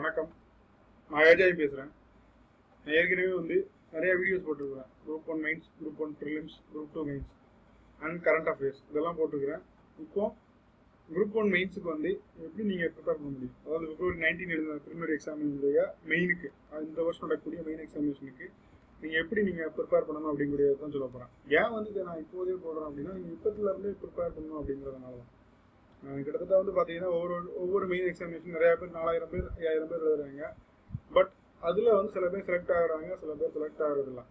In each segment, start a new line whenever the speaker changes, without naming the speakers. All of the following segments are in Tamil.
வணக்கம். நான் ஏஜாய் பேசுகிறேன் நான் ஏற்கனவே வந்து நிறைய வீடியோஸ் போட்டிருக்கிறேன். Group one mains group one prelims group two mains and current affairs இதெல்லாம் போட்டிருக்கிறேன். இப்போ குரூப் ஒன் மெயின்ஸுக்கு வந்து எப்படி நீங்கள் ப்ரிப்பேர் பண்ண முடியும்? அதாவது பிப்ரவரி நைன்டீன் எழுதின ப்ரிலிமினரி எக்ஸாமினுடைய மெயினுக்கு இந்த வருஷம் நடக்கக்கூடிய மெயின் எக்ஸாமினேஷனுக்கு நீங்கள் எப்படி நீங்கள் ப்ரிப்பேர் பண்ணணும் அப்படிங்கிறத தான் சொல்ல போகிறேன் ஏன் வந்து இதை நான் இப்போதே போடுறேன் அப்படின்னா நீங்கள் இப்போத்துலேருந்தே ப்ரிப்பேர் பண்ணணும் அப்படிங்கிறதுனால தான் கிட்டத்தட்ட வந்து பார்த்தீங்கன்னா ஒவ்வொரு ஒவ்வொரு மெயின் எக்ஸாமினேஷன் நிறையா பேர் நாலாயிரம் பேர் ஐயாயிரம் பேர் எழுதுறாங்க. பட் அதில் வந்து சில பேர் செலக்ட் ஆகுறாங்க சில பேர் செலக்ட் ஆகுறதில்ல.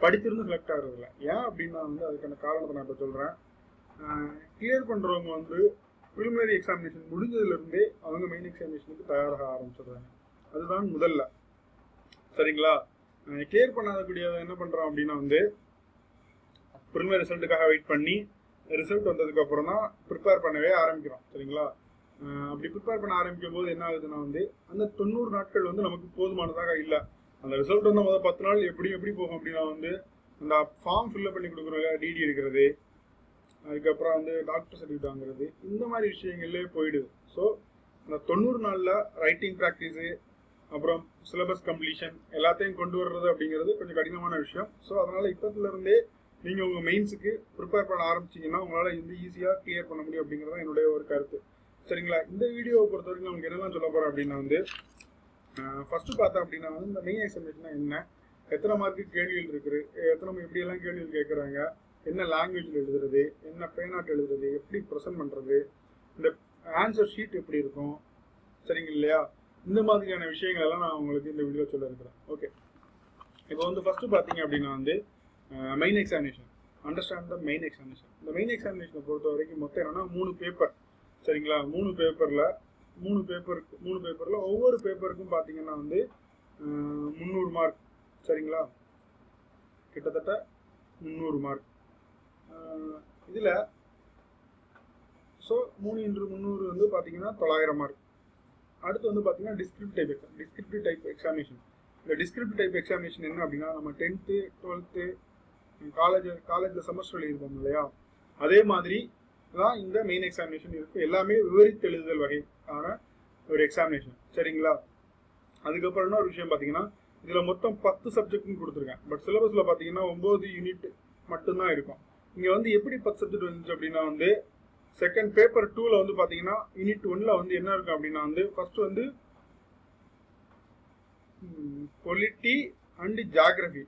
படிச்சிருந்து செலக்ட் ஆகுறதில்ல. ஏன் அப்படின்னா வந்து அதுக்கான காரணத்தை நான் இப்போ சொல்கிறேன் கிளியர் பண்ணுறவங்க வந்து ப்ரிலிமினரி எக்ஸாமினேஷன் முடிஞ்சதுலேருந்தே அவங்க மெயின் எக்ஸாமினேஷனுக்கு தயாராக ஆரம்பிச்சிடுறாங்க. அதுதான் முதல்ல. சரிங்களா? கிளியர் பண்ணாதக்கூடிய என்ன பண்ணுறோம் அப்படின்னா வந்து ப்ரிலிமினரி ரிசல்ட்டுக்காக வெயிட் பண்ணி ரிசல்ட் வந்ததுக்கு அப்புறம் தான் ப்ரிப்பேர் பண்ணவே ஆரம்பிக்கிறோம் சரிங்களா? அப்படி ப்ரிப்பேர் பண்ண ஆரம்பிக்கும் போது என்ன ஆகுதுன்னா வந்து அந்த தொண்ணூறு நாட்கள் வந்து நமக்கு போதுமானதாக இல்லை. அந்த ரிசல்ட் வந்து முதல் பத்து நாள் எப்படி எப்படி போகும் அப்படின்னா வந்து அந்த ஃபார்ம் ஃபில்அப் பண்ணி கொடுக்குறவங்க டிடி எடுக்கிறது அதுக்கப்புறம் வந்து டாக்டர் சர்டிஃபிகேட் வாங்குறது இந்த மாதிரி விஷயங்கள்லேயே போயிடுது. ஸோ அந்த தொண்ணூறு நாளில் ரைட்டிங் ப்ராக்டிஸு அப்புறம் சிலபஸ் கம்ப்ளீஷன் எல்லாத்தையும் கொண்டு வர்றது அப்படிங்கிறது கொஞ்சம் கடினமான விஷயம். ஸோ அதனால் இப்போத்துலேருந்தே நீங்கள் உங்கள் மெயின்ஸுக்கு ப்ரிப்பேர் பண்ண ஆரம்பிச்சிங்கன்னா உங்களால் வந்து ஈஸியாக கிளியர் பண்ண முடியும் அப்படிங்கிறது தான் என்னுடைய ஒரு கருத்து. சரிங்களா? இந்த வீடியோவை பொறுத்த வரைக்கும் நமக்கு என்னெல்லாம் சொல்ல போகிறேன் அப்படின்னா வந்து ஃபஸ்ட்டு பார்த்தோம் அப்படின்னா வந்து இந்த மெயின் எக்ஸாமினேஷன் என்ன? எத்தனை மார்க்கு கேள்விகள் இருக்குது? எத்தனை எப்படியெல்லாம் கேள்விகள் கேட்குறாங்க? என்ன லாங்குவேஜில் எழுதுறது? என்ன பேனாட் எழுதுறது? எப்படி ப்ரெசென்ட் பண்ணுறது இந்த ஆன்சர் ஷீட் எப்படி இருக்கும்? சரிங்க இல்லையா? இந்த மாதிரியான விஷயங்கள் எல்லாம் நான் உங்களுக்கு இந்த வீடியோ சொல்ல இருக்கிறேன். ஓகே இப்போ வந்து ஃபஸ்ட்டு பார்த்தீங்க அப்படின்னா வந்து main examination understand the main examination இந்த மெயின் எக்ஸாமினேஷனை பொறுத்த வரைக்கும் மொத்தம் என்னென்னா மூணு பேப்பர் சரிங்களா? மூணு பேப்பரில் மூணு பேப்பருக்கு மூணு பேப்பரில் ஒவ்வொரு பேப்பருக்கும் பார்த்தீங்கன்னா வந்து முந்நூறு மார்க் சரிங்களா? கிட்டத்தட்ட முந்நூறு மார்க் இதில் ஸோ மூணு இன்று முந்நூறு வந்து பார்த்தீங்கன்னா தொள்ளாயிரம் மார்க் அடுத்து வந்து பார்த்தீங்கன்னா descript type exam descriptive type examination இந்த டிஸ்கிரிப்ட் டைப் எக்ஸாமினேஷன் என்ன அப்படின்னா நம்ம டென்த்து டுவெல்த்து காலேஜ் காலேஜில் செமஸ்டர் எழுதியிருப்போம் இல்லையா? அதே மாதிரி தான் இந்த மெயின் எக்ஸாமினேஷன் இருக்குது எல்லாமே விவரித்து எழுதுதல் வகைக்கான ஒரு எக்ஸாமினேஷன் சரிங்களா? அதுக்கப்புறம் என்ன ஒரு விஷயம் பார்த்தீங்கன்னா இதில் மொத்தம் பத்து சப்ஜெக்ட்னு கொடுத்துருக்கேன். பட் சிலபஸில் பார்த்தீங்கன்னா ஒம்பது யூனிட் மட்டும்தான் இருக்கும். இங்கே வந்து எப்படி பத்து சப்ஜெக்ட் வந்துச்சு அப்படின்னா வந்து செகண்ட் பேப்பர் டூவில் வந்து பார்த்தீங்கன்னா யூனிட் ஒன்ல வந்து என்ன இருக்கும் அப்படின்னா வந்து ஃபர்ஸ்ட் வந்து பொலிட்டி அண்ட் ஜாகிரபி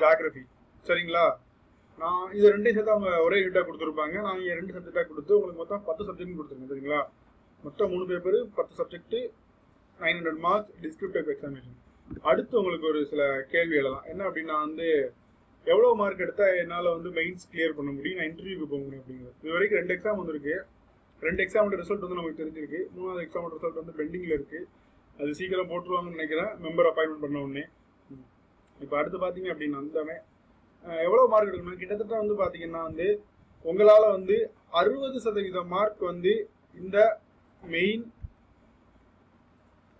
ஜாகிரபி சரிங்களா? நான் இது ரெண்டையும் சேர்த்து அவங்க ஒரே யூனிட்டாக கொடுத்துருப்பாங்க. நான் இங்கே ரெண்டு சப்ஜெக்டாக கொடுத்து உங்களுக்கு மொத்தம் பத்து சப்ஜெக்ட் கொடுத்துருங்க சரிங்களா? மொத்தம் மூணு பேப்பர் பத்து subject nine hundred marks descriptive examination அடுத்து உங்களுக்கு ஒரு சில கேள்வி எழலாம் என்ன அப்படின்னா வந்து எவ்வளோ மார்க் எடுத்தால் என்னால் வந்து மெயின்ஸ் கிளியர் பண்ண முடியும்? நான் இன்டர்வியூக்கு போக முடியும் அப்படிங்கிறது. இது வரைக்கும் ரெண்டு எக்ஸாம் வந்திருக்கு. ரெண்டு எக்ஸாமோட ரிசல்ட் வந்து நமக்கு தெரிஞ்சிருக்கு. மூணாவது எக்ஸாமோட ரிசல்ட் வந்து பெண்டிங்கில் இருக்குது அது சீக்கிரம் போட்டுருவாங்கன்னு நினைக்கிறேன். மெம்பர் அப்பாயின்மெண்ட் பண்ண உடனே. இப்போ அடுத்து பார்த்தீங்க அப்படின்னு அந்த எவ்வளோ மார்க் எடுக்கணும் கிட்டத்தட்ட வந்து பார்த்தீங்கன்னா வந்து உங்களால் வந்து அறுபது சதவீத மார்க் வந்து இந்த மெயின்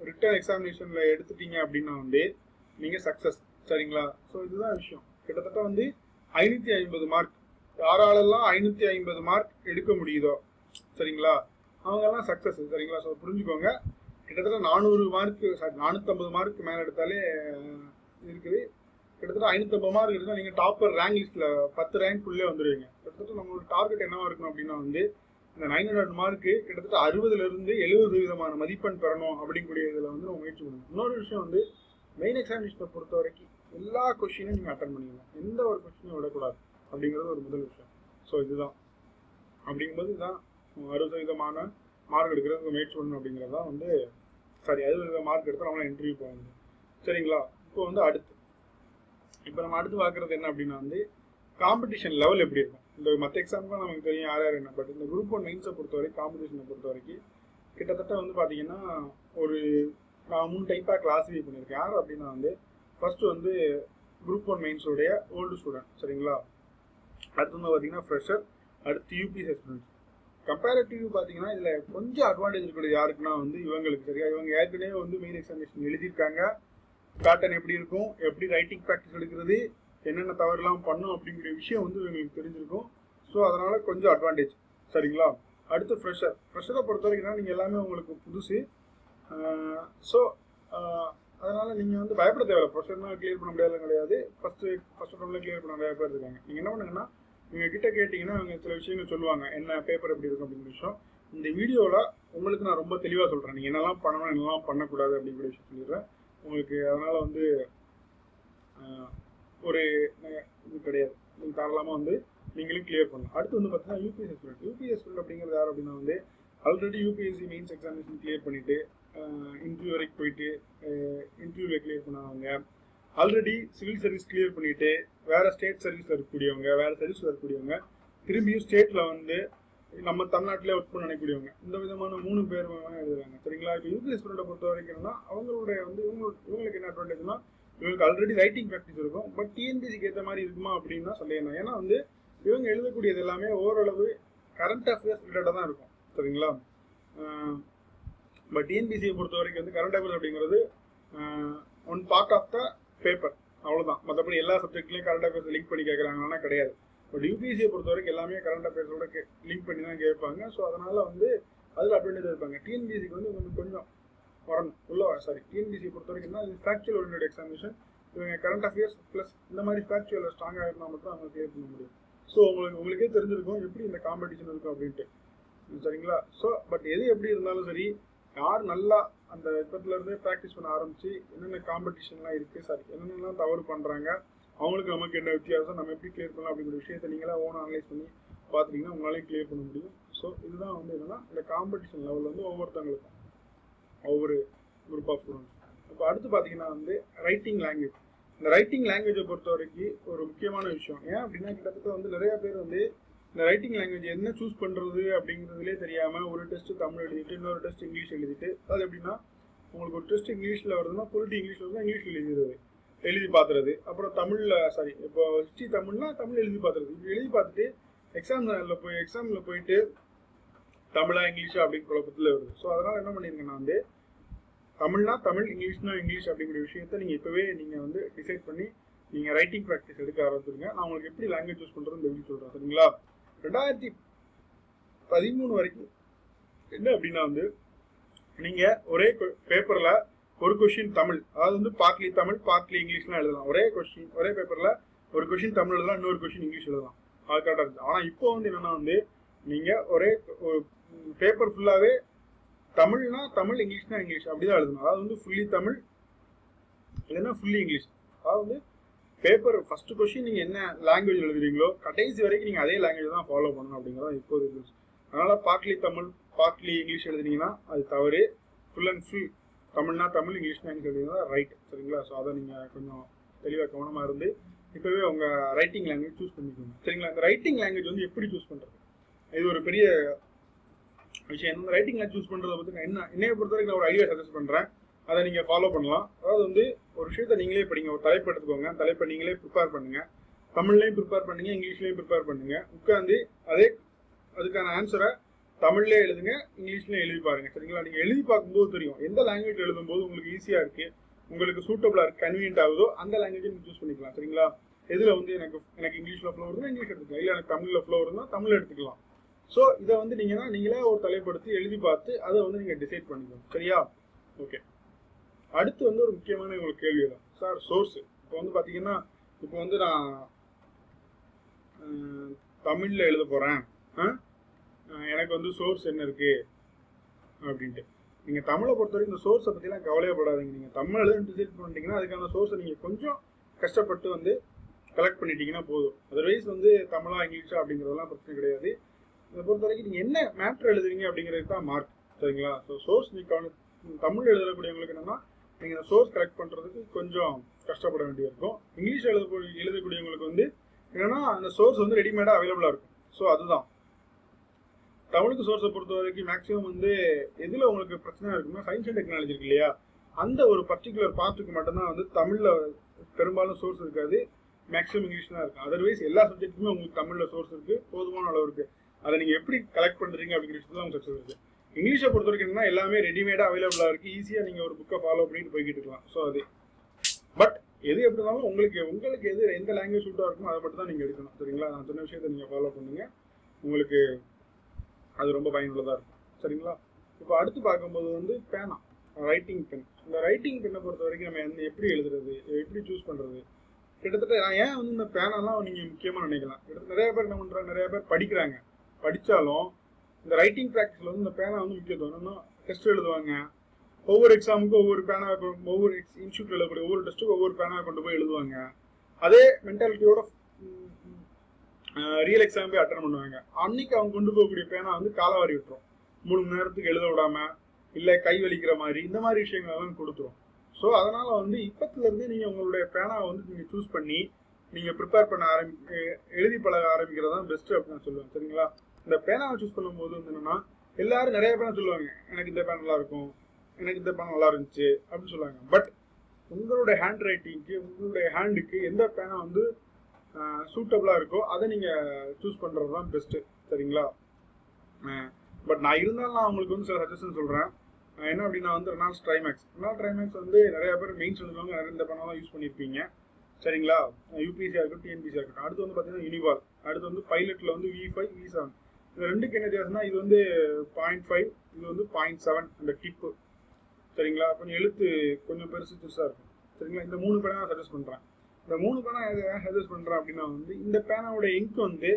ரிட்டன் எக்ஸாமினேஷனில் எடுத்துட்டீங்க அப்படின்னா வந்து நீங்கள் சக்ஸஸ் சரிங்களா? ஸோ இதுதான் விஷயம். கிட்டத்தட்ட வந்து ஐநூற்றி ஐம்பது மார்க் யாராலெல்லாம் ஐநூற்றி ஐம்பது மார்க் எடுக்க முடியுதோ சரிங்களா? அவங்கெல்லாம் சக்ஸஸ் சரிங்களா? ஸோ புரிஞ்சுக்கோங்க. கிட்டத்தட்ட நானூறு மார்க் சாரி நானூற்றம்பது மார்க் மேலே எடுத்தாலே இருக்குது. கிட்டத்தட்ட ஐநூற்றம்பது மார்க் எடுத்தால் நீங்கள் டாப்பர் ரேங்க் லிஸ்ட்டில் பத்து ரேங்க்குள்ளே வந்துடுவீங்க கிட்டத்தட்ட நம்மளோட டார்கெட் என்னவாக இருக்கணும் அப்படின்னா வந்து இந்த நைன் ஹண்ட்ரட் மார்க்கு கிட்டத்தட்ட அறுபதுலேருந்து எழுபது விதமான மதிப்பெண் பெறணும் அப்படிங்கக்கூடிய இதில் வந்து நம்ம முயற்சி பண்ணணும். இன்னொரு விஷயம் வந்து மெயின் எக்ஸாமினேஷனை பொறுத்த வரைக்கும் எல்லா கொஷினையும் நீங்கள் அட்டன் பண்ணிக்கலாம் எந்த ஒரு கொஷினையும் விடக்கூடாது அப்படிங்கிறது ஒரு முதல் விஷயம். ஸோ இதுதான். அப்படிங்கும்போது இதுதான் அறுபது விதமான மார்க் எடுக்கிறதுக்கு முயற்சி பண்ணணும் அப்படிங்கிறது தான் வந்து சாரி அறுபது வித மார்க் எடுத்தால் நம்மளால் இன்டர்வியூ போகணும் சரிங்களா? இப்போ வந்து அடுத்து. இப்போ நம்ம அடுத்து பார்க்குறது என்ன அப்படின்னா வந்து காம்படிஷன் லெவல் எப்படி இருக்கும்? இந்த மற்ற எக்ஸாமுக்கும் நமக்கு தெரியும் யார் யார் என்ன பட் இந்த குரூப் ஒன் மெயின்ஸை பொறுத்த வரைக்கும் காம்படிஷனை பொறுத்த வரைக்கும் கிட்டத்தட்ட வந்து பார்த்தீங்கன்னா ஒரு நான் மூணு டைப்பாக கிளாஸிஃபை பண்ணியிருக்கேன். யார் அப்படின்னா வந்து ஃபர்ஸ்ட் வந்து குரூப் ஒன் மெயின்ஸோடைய ஓல்டு ஸ்டூடெண்ட் சரிங்களா? அடுத்து வந்து பார்த்தீங்கன்னா ஃப்ரெஷர் அடுத்து யூபிஎஸ் ஸ்டூடெண்ட்ஸ் கம்பேரிட்டிவ் பார்த்தீங்கன்னா இதில் கொஞ்சம் அட்வான்டேஜ் இருக்கிறது யாருக்குன்னா வந்து இவங்களுக்கு சரியா? இவங்க ஏற்கனவே வந்து மெயின் எக்ஸாமினேஷன் எழுதியிருக்காங்க. பேட்டர்ன் எப்படி இருக்கும் எப்படி ரைட்டிங் ப்ராக்டிஸ் எடுக்கிறது என்னென்ன தவறுலாம் பண்ணும் அப்படிங்கிற விஷயம் வந்து இவங்களுக்கு தெரிஞ்சிருக்கும். ஸோ அதனால் கொஞ்சம் அட்வான்டேஜ் சரிங்களா? அடுத்து ஃப்ரெஷர் ஃப்ரெஷரை பொறுத்த வரைக்கும் நீங்கள் எல்லாமே உங்களுக்கு புதுசு. ஸோ அதனால் நீங்கள் வந்து பயப்பட தேவையில்ல. ஃப்ரெஷர்னா கிளியர் பண்ண முடியாது கிடையாது. ஃபஸ்ட்டு ஃபஸ்ட் ரவுண்டில் கிளியர் பண்ண நிறையா பேர் இருக்காங்க. நீங்கள் என்ன பண்ணுங்கன்னா நீங்கள் கிட்ட கேட்டிங்கன்னா அவங்க சில விஷயங்கள் சொல்லுவாங்க. என்ன பேப்பர் எப்படி இருக்கும் அப்படிங்கிற விஷயம். இந்த வீடியோவில் உங்களுக்கு நான் ரொம்ப தெளிவாக சொல்கிறேன் நீங்கள் என்னெல்லாம் பண்ணணும் என்னெல்லாம் பண்ணக்கூடாது அப்படிங்கிற விஷயம் சொல்லிடுறேன். உங்களுக்கு அதனால் வந்து ஒரு இது கிடையாது. நீங்கள் தாராளமாக வந்து நீங்களும் கிளியர் பண்ணலாம் அடுத்து வந்து பார்த்தீங்கன்னா யூபிஎஸ் ஸ்டூடெண்ட் யூபிஎஸ் ஸ்டூடெண்ட் அப்படிங்கிறது யார் அப்படின்னா வந்து already UPSC mains examination clear பண்ணிவிட்டு இன்டர்வியூ வரைக்கும் போயிட்டு இன்டர்வியூவில் கிளியர் பண்ணவங்க ஆல்ரெடி சிவில் சர்வீஸ் கிளியர் பண்ணிவிட்டு வேறு ஸ்டேட் சர்வீஸில் இருக்கக்கூடியவங்க வேறு சர்வீஸில் இருக்கக்கூடியவங்க திரும்பியும் ஸ்டேட்டில் வந்து நம்ம தமிழ்நாட்டிலே ஒர்க் பண்ண நினைக்கூடியவங்க இந்த விதமான மூணு பேர் எழுதுறாங்க. சரிங்களா? இப்போ யூபிஎஸ் ஸ்டூடெண்ட்டை பொறுத்த வரைக்கும்னா அவங்களுடைய வந்து இவங்க இவங்களுக்கு என்ன அட்வான்டேஜ்னா இவங்களுக்கு ஆல்ரெடி ரைட்டிங் ப்ராக்டிஸ் இருக்கும். பட் டிஎன்பிசிக்கு ஏற்ற மாதிரி இருக்குமா அப்படின்னா சொல்லிடணும் ஏன்னா வந்து இவங்க எழுதக்கூடியது எல்லாமே ஓரளவு கரண்ட் அஃபேர்ஸ் ரிலேட்டடாக தான் இருக்கும். சரிங்களா? பட் டிஎன்பிசியை பொறுத்த வரைக்கும் வந்து கரண்ட் அஃபேர்ஸ் அப்படிங்கிறது one part of the paper அவ்வளோதான் மற்றபடி எல்லா சப்ஜெக்ட்லையும் கரண்ட் அஃபேர்ஸ் லிங்க் பண்ணி கேட்குறாங்கன்னா கிடையாது. பட் யூபிஎஸ்சியை பொறுத்த வரைக்கும் எல்லாமே கரண்ட் அஃபேர்ஸோட லிங்க் பண்ணி தான் கேட்பாங்க. ஸோ அதனால் வந்து அதில் அட்வான்டேஜ் இருப்பாங்க டிஎன்பிசிக்கு வந்து கொஞ்சம் கொஞ்சம் வரணும். உள்ள சாரி டிஎன்பிசி பொறுத்த வரைக்கும் தான் இது ஃபேக்சுவல் ஓரியன்ட் எக்ஸாமினேஷன் இவங்க கரண்ட் அஃபேர்ஸ் ப்ளஸ் இந்த மாதிரி ஃபேக்சுவல் ஸ்ட்ராங்காக இருந்தால் மட்டும் அவங்க கிளியர் பண்ண முடியும். ஸோ உங்களுக்கு உங்களுக்கே தெரிஞ்சிருக்கும் எப்படி இந்த காம்படிஷன் இருக்கும் அப்படின்ட்டு. சரிங்களா? ஸோ பட் எது எப்படி இருந்தாலும் சரி யார் நல்லா அந்த இப்பத்துல இருந்தே ப்ராக்டிஸ் பண்ண ஆரம்பித்து என்னென்ன காம்படிஷன்லாம் இருக்குது சாரி என்னென்னலாம் தவறு பண்ணுறாங்க அவங்களுக்கு நமக்கு என்ன வித்தியாசம் நம்ம எப்படி கிளியர் பண்ணலாம் அப்படிங்கிற விஷயத்த நீங்களா ஓன் அனலைஸ் பண்ணி பார்த்தீங்கன்னா உங்களாலே கிளியர் பண்ண முடியும். ஸோ இதுதான் வந்து என்னன்னா இந்த காம்படிஷன் லெவலில் வந்து ஒவ்வொருத்தவங்களுக்கும் ஒவ்வொரு குரூப் ஆஃப் ஸ்டூடெண்ட்ஸ் இப்போ அடுத்து பார்த்தீங்கன்னா வந்து ரைட்டிங் லாங்குவேஜ் இந்த ரைட்டிங் லாங்குவேஜை பொறுத்த வரைக்கும் ஒரு முக்கியமான விஷயம். ஏன் அப்படின்னா கிட்டத்தட்ட வந்து நிறைய பேர் வந்து இந்த ரைட்டிங் லாங்குவேஜ் என்ன சூஸ் பண்ணுறது அப்படிங்கிறதுலே தெரியாமல் ஒரு டெஸ்ட் தமிழ் எழுதிட்டு இன்னொரு டெஸ்ட் இங்கிலீஷ் எழுதிட்டு அது எப்படின்னா உங்களுக்கு ஒரு டெஸ்ட் இங்கிலீஷில் வருதுன்னா பொலிட்டி இங்கிலீஷில் வருதுன்னா இங்கிலீஷில் எழுதிடுறது. எழுதி பார்த்துறது அப்புறம் தமிழில் சாரி இப்போ ஹிஸ்ட்ரி தமிழ்னா தமிழ் எழுதி பார்த்துறது இப்படி எழுதி பார்த்துட்டு எக்ஸாம் போய் எக்ஸாமில் போயிட்டு தமிழா இங்கிலீஷா அப்படின்னு குழப்பத்தில் வருது. ஸோ அதனால் என்ன பண்ணியிருக்கேன்னா வந்து தமிழ்னா தமிழ் இங்கிலீஷ்னா இங்கிலீஷ் அப்படிங்கிற விஷயத்த நீங்கள் இப்போவே நீங்கள் வந்து டிசைட் பண்ணி நீங்கள் ரைட்டிங் ப்ராக்டிஸ் எடுக்க ஆரம்பிச்சிருங்க. நான் உங்களுக்கு எப்படி லாங்குவேஜ் யூஸ் பண்ணுறதுன்னு தெரிஞ்சு சொல்கிறேன் சரிங்களா? ரெண்டாயிரத்தி பதிமூணு வரைக்கும் என்ன அப்படின்னா வந்து நீங்கள் ஒரே பேப்பரில் ஒரு கொஸ்டின் தமிழ். அதாவது வந்து பார்ட்லி தமிழ் பார்ட்லி இங்கிலீஷ்லாம் எழுதலாம். ஒரே கொஸ்டின் ஒரே பேப்பரில் ஒரு கொஸ்டின் தமிழ் எழுதலாம் இன்னொரு கொஸ்டின் இங்கிலீஷ் எழுதலாம். அது கரெக்டாக இருக்குது ஆனால் இப்போ வந்து என்னென்னா வந்து நீங்கள் ஒரே பேப்பர் ஃபுல்லாகவே தமிழ்னா தமிழ் இங்கிலீஷ்னா இங்கிலீஷ் அப்படி தான் எழுதணும். அதாவது வந்து ஃபுல்லி தமிழ் இல்லைன்னா ஃபுல்லி இங்கிலீஷ் அதாவது வந்து பேப்பர் ஃபர்ஸ்ட் கொஸ்டின் நீங்கள் என்ன லாங்குவேஜ் எழுதுறீங்களோ கடைசி வரைக்கும் நீங்கள் அதே லாங்குவேஜ் தான் ஃபாலோ பண்ணணும் அப்படிங்கிறதா இப்போது அதனால் பார்ட்லி தமிழ் பார்ட்லி இங்கிலீஷ் எழுதுனீங்கன்னா அது தவறு. ஃபுல் அண்ட் ஃபுல் தமிழ்னா தமிழ் இங்கிலீஷ்னா இங்கிலீஷ் ரைட் சரிங்களா? ஸோ அதை நீங்கள் கொஞ்சம் தெளிவாக கவனமாக இருந்து இப்போவே உங்க ரைட்டிங் லாங்குவேஜ் சூஸ் பண்ணிக்கோங்க. சரிங்களா? இந்த ரைட்டிங் லாங்குவேஜ் வந்து எப்படி சூஸ் பண்ணுறது இது ஒரு பெரிய விஷயம். இந்த ரைட்டிங் லாங்குவேஜ் சூஸ் பண்ணுறத பற்றி நான் என்ன என்னைய பொறுத்த வரைக்கும் நான் ஒரு ஐடியா சஜஸ்ட் பண்ணுறேன் அதை நீங்கள் ஃபாலோ பண்ணலாம். அதாவது வந்து ஒரு விஷயத்தை நீங்களே படிங்க ஒரு தலைப்பு எடுத்துக்கோங்க. தலைப்பை நீங்களே ப்ரிப்பேர் பண்ணுங்க. தமிழ்லையும் ப்ரிப்பேர் பண்ணுங்க இங்கிலீஷ்லையும் ப்ரிப்பேர் பண்ணுங்க. உட்காந்து அதே அதுக்கான ஆன்சரை தமிழ்ல எழுதுங்க இங்கிலீஷ்லயும் எழுதி பாருங்க சரிங்களா? நீங்க எழுதி பார்க்கும்போது தெரியும் எந்த லாங்குவேஜ் எழுதும்போது உங்களுக்கு ஈஸியா இருக்கு உங்களுக்கு சூட்டபிளா இருக்கு கன்வீனியன்ட் ஆகுதோ அந்த லாங்குவேஜ் நீங்க சூஸ் பண்ணிக்கலாம் சரிங்களா? எதுல வந்து எனக்கு எனக்கு இங்கிலீஷ்ல ஃப்ளோ வருதுன்னா இங்கிலீஷ் எடுத்துக்கலாம் இல்ல எனக்கு தமிழ்ல ஃப்ளோ வருதுன்னா தமிழ் எடுத்துக்கலாம். ஸோ இதை வந்து நீங்கன்னா நீங்களே ஒரு தலைப்படுத்தி எழுதி பார்த்து அதை வந்து நீங்க டிசைட் பண்ணிக்கணும் சரியா? ஓகே அடுத்து வந்து ஒரு முக்கியமான உங்களுக்கு கேள்வி தான் சார் சோர்ஸ் இப்போ வந்து பார்த்தீங்கன்னா இப்போ வந்து நான் தமிழில் தமிழ்ல எழுத போறேன். எனக்கு வந்து சோர்ஸ் என்ன இருக்கு? அப்படின்ட்டு. நீங்க தமிழை பொறுத்த வரைக்கும் இந்த சோர்ஸை பத்திலாம் கவலையப்படாதீங்க. நீங்க தமிழ் எழுத டிசைட் பண்ணிட்டீங்கன்னா அதுக்கான சோர்ஸை நீங்க கொஞ்சம் கஷ்டப்பட்டு வந்து கலெக்ட் பண்ணிட்டீங்கன்னா போதும். அதர்வைஸ் வந்து தமிழா இங்கிலீஷா அப்படிங்கிறதெல்லாம் பிரச்சனை கிடையாது. இதை பொறுத்த வரைக்கும் நீங்க என்ன மேட்ரு எழுதுறீங்க அப்படிங்கிறது தான் மார்க் சரிங்களா? ஸோ சோர்ஸ் நீங்கள் தமிழ் எழுதக்கூடியவங்களுக்கு என்னன்னா நீங்க சோர்ஸ் கலெக்ட் பண்றதுக்கு கொஞ்சம் கஷ்டப்பட வேண்டியிருக்கும். இங்கிலீஷ் எழுதக்கூடிய எழுதக்கூடியவங்களுக்கு வந்து என்னன்னா அந்த சோர்ஸ் வந்து ரெடிமேடா அவைலபிளா இருக்கும். ஸோ அதுதான். தமிழுக்கு சோர்ஸை பொறுத்த வரைக்கும் மேக்ஸிமம் வந்து எதில் உங்களுக்கு பிரச்சனை இருக்குன்னா சயின்ஸ் அண்ட் டெக்னாலஜி இருக்கு இல்லையா? அந்த ஒரு பர்டிகுலர் பார்ட்டுக்கு மட்டும்தான் வந்து தமிழில் பெரும்பாலும் சோர்ஸ் இருக்காது. மேக்ஸிமம் இங்கிலீஷ் தான் இருக்கும். அதர்வைஸ் எல்லா சப்ஜெக்ட்டுமே உங்களுக்கு தமிழில் சோர்ஸ் இருக்கு. போதுமான அளவு அதை நீங்கள் எப்படி கலெக்ட் பண்ணுறீங்க அப்படிங்கிற விஷயத்துல உங்க சக்ஸஸ் இருக்கு. இங்கிலீஷை பொறுத்த வரைக்கும் என்னன்னா எல்லாமே ரெடிமேடாக அவைலபிளாக இருக்குது ஈஸியாக நீங்கள் ஒரு புக்கை ஃபாலோ பண்ணிட்டு போய்கிட்டு இருக்கலாம். ஸோ அது. பட் எது எப்படி இருந்தாலும் உங்களுக்கு உங்களுக்கு எது எந்த லாங்குவேஜ் சூட்டாக இருக்குமோ அதை மட்டும் தான் நீங்கள் எடுக்கணும். சரிங்களா? நான் சொன்ன விஷயத்தை நீங்கள் ஃபாலோ பண்ணுங்கள் உங்களுக்கு அது ரொம்ப பயனுள்ளதாக இருக்கும். சரிங்களா? இப்போ அடுத்து பார்க்கும்போது வந்து பேனா ரைட்டிங் பென் இந்த ரைட்டிங் பெண்ணை பொறுத்த வரைக்கும் நம்ம என்ன எப்படி எழுதுறது எப்படி சூஸ் பண்ணுறது கிட்டத்தட்ட நான் ஏன் வந்து இந்த பேனெல்லாம் நீங்கள் முக்கியமாக நினைக்கலாம்? கிட்டத்தட்ட நிறைய பேர் என்ன பண்ணுறாங்க நிறைய பேர் படிக்கிறாங்க. படித்தாலும் இந்த ரைட்டிங் ப்ராக்டிஸில் வந்து இந்த பேனா வந்து முக்கியத்துவம் என்னன்னா டெஸ்ட் எழுதுவாங்க. ஒவ்வொரு எக்ஸாமுக்கும் ஒவ்வொரு பேனா ஒவ்வொரு இன்ஸ்டியூட் எழுதக்கூடிய ஒவ்வொரு டெஸ்ட்டுக்கும் ஒவ்வொரு பேனா கொண்டு போய் எழுதுவாங்க. அதே மென்டாலிட்டியோட ரியல் எக்ஸாம் போய் அட்டன் பண்ணுவாங்க. அன்னைக்கு அவங்க கொண்டு போகக்கூடிய பேனா வந்து காலவாரி விட்டுரும். மூணு மணி நேரத்துக்கு எழுத விடாம இல்லை கை வலிக்கிற மாதிரி இந்த மாதிரி விஷயங்கள் எல்லாம் கொடுத்துரும். ஸோ அதனால வந்து இப்பத்துல நீங்கள் நீங்க உங்களுடைய பேனாவை வந்து நீங்க சூஸ் பண்ணி நீங்க ப்ரிப்பேர் பண்ண ஆரம்பி எழுதி பழக ஆரம்பிக்கிறது தான் பெஸ்ட் அப்படின்னு நான் சொல்லுவேன். சரிங்களா? இந்த பேனாவை சூஸ் பண்ணும்போது வந்து என்னன்னா எல்லாரும் நிறைய பேனா சொல்லுவாங்க எனக்கு இந்த பேன் நல்லா இருக்கும். எனக்கு இந்த பேன் நல்லா இருந்துச்சு. அப்படின்னு சொல்லுவாங்க. பட் உங்களுடைய ஹேண்ட் ரைட்டிங்க்கு உங்களுடைய ஹேண்டுக்கு எந்த பேனா வந்து சூட்டபுளாக இருக்கோ அதை நீங்கள் சூஸ் பண்ணுறது தான் பெஸ்ட்டு சரிங்களா பட் நான் இருந்தாலும் நான் உங்களுக்கு வந்து சில சஜஷன் சொல்கிறேன் என்ன அப்படின்னா வந்து ரெனால்ஸ் ட்ரைமேக்ஸ் ரெனால் ட்ரைமேக்ஸ் வந்து நிறைய பேர் மெயின்ஸ் எழுதுவாங்க நிறைய இந்த பணம் யூஸ் பண்ணியிருப்பீங்க. சரிங்களா? யூபிசியாக இருக்கட்டும் டிஎன்பிசியாக இருக்கட்டும். அடுத்து வந்து பார்த்தீங்கன்னா யூனிவால் அடுத்து வந்து பைலட்டில் வந்து வி ஃபைவ் வி செவன் இந்த ரெண்டுக்கு என்ன வித்தியாசம்னா இது வந்து பாயிண்ட் ஃபைவ் இது வந்து பாயிண்ட் செவன் அந்த டிப்பு சரிங்களா? கொஞ்சம் எழுத்து கொஞ்சம் பெருசு பெருசாக இருக்கும். சரிங்களா? இந்த மூணு பேரை நான் சஜஸ்ட் பண்ணுறேன் இந்த மூணு பேனா எது சஜஸ்ட் பண்ணுறேன் அப்படின்னா வந்து இந்த பேனாவோட இங்க் வந்து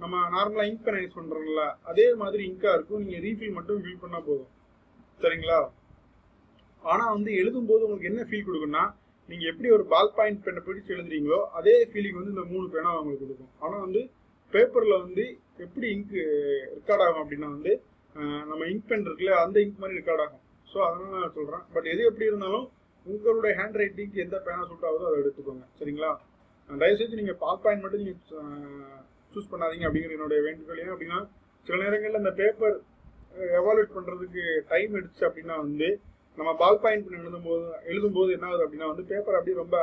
நம்ம நார்மலாக இங்க் பேனா யூஸ் பண்ணுறோம்ல அதே மாதிரி இங்காக இருக்கும். நீங்கள் ரீஃபில் மட்டும் ஃபில் பண்ணால் போதும். சரிங்களா? ஆனால் வந்து எழுதும்போது உங்களுக்கு என்ன ஃபீல் கொடுக்குன்னா நீங்கள் எப்படி ஒரு பால் பாயிண்ட் பெண்ணை பிடிச்சி எழுதுறீங்களோ அதே ஃபீலிங் வந்து இந்த மூணு பேனா உங்களுக்கு கொடுக்கும். ஆனால் வந்து பேப்பரில் வந்து எப்படி இங்க் ரெக்கார்ட் ஆகும் அப்படின்னா வந்து நம்ம இங்க் பென் இருக்குல்ல அந்த இங்க் மாதிரி ரெக்கார்ட் ஆகும். ஸோ அதனால நான் சொல்கிறேன் பட் எது எப்படி இருந்தாலும் உங்களுடைய ஹேண்ட் ரைட்டிங்க்கு எந்த பேனா சூட் ஆகுதோ அதை எடுத்துக்கோங்க. சரிங்களா? தயவுசெய்து நீங்கள் பால் பாயிண்ட் மட்டும் நீங்கள் சூஸ் பண்ணாதீங்க அப்படிங்கிற என்னுடைய வேண்டுகோள். ஏன் அப்படின்னா சில நேரங்களில் இந்த பேப்பர் எவாலுவேட் பண்ணுறதுக்கு டைம் எடுத்துச்சு அப்படின்னா வந்து நம்ம பால் பாயிண்ட் பண்ணி எழுதும்போது எழுதும்போது என்ன ஆகுது அப்படின்னா வந்து பேப்பர் அப்படியே ரொம்ப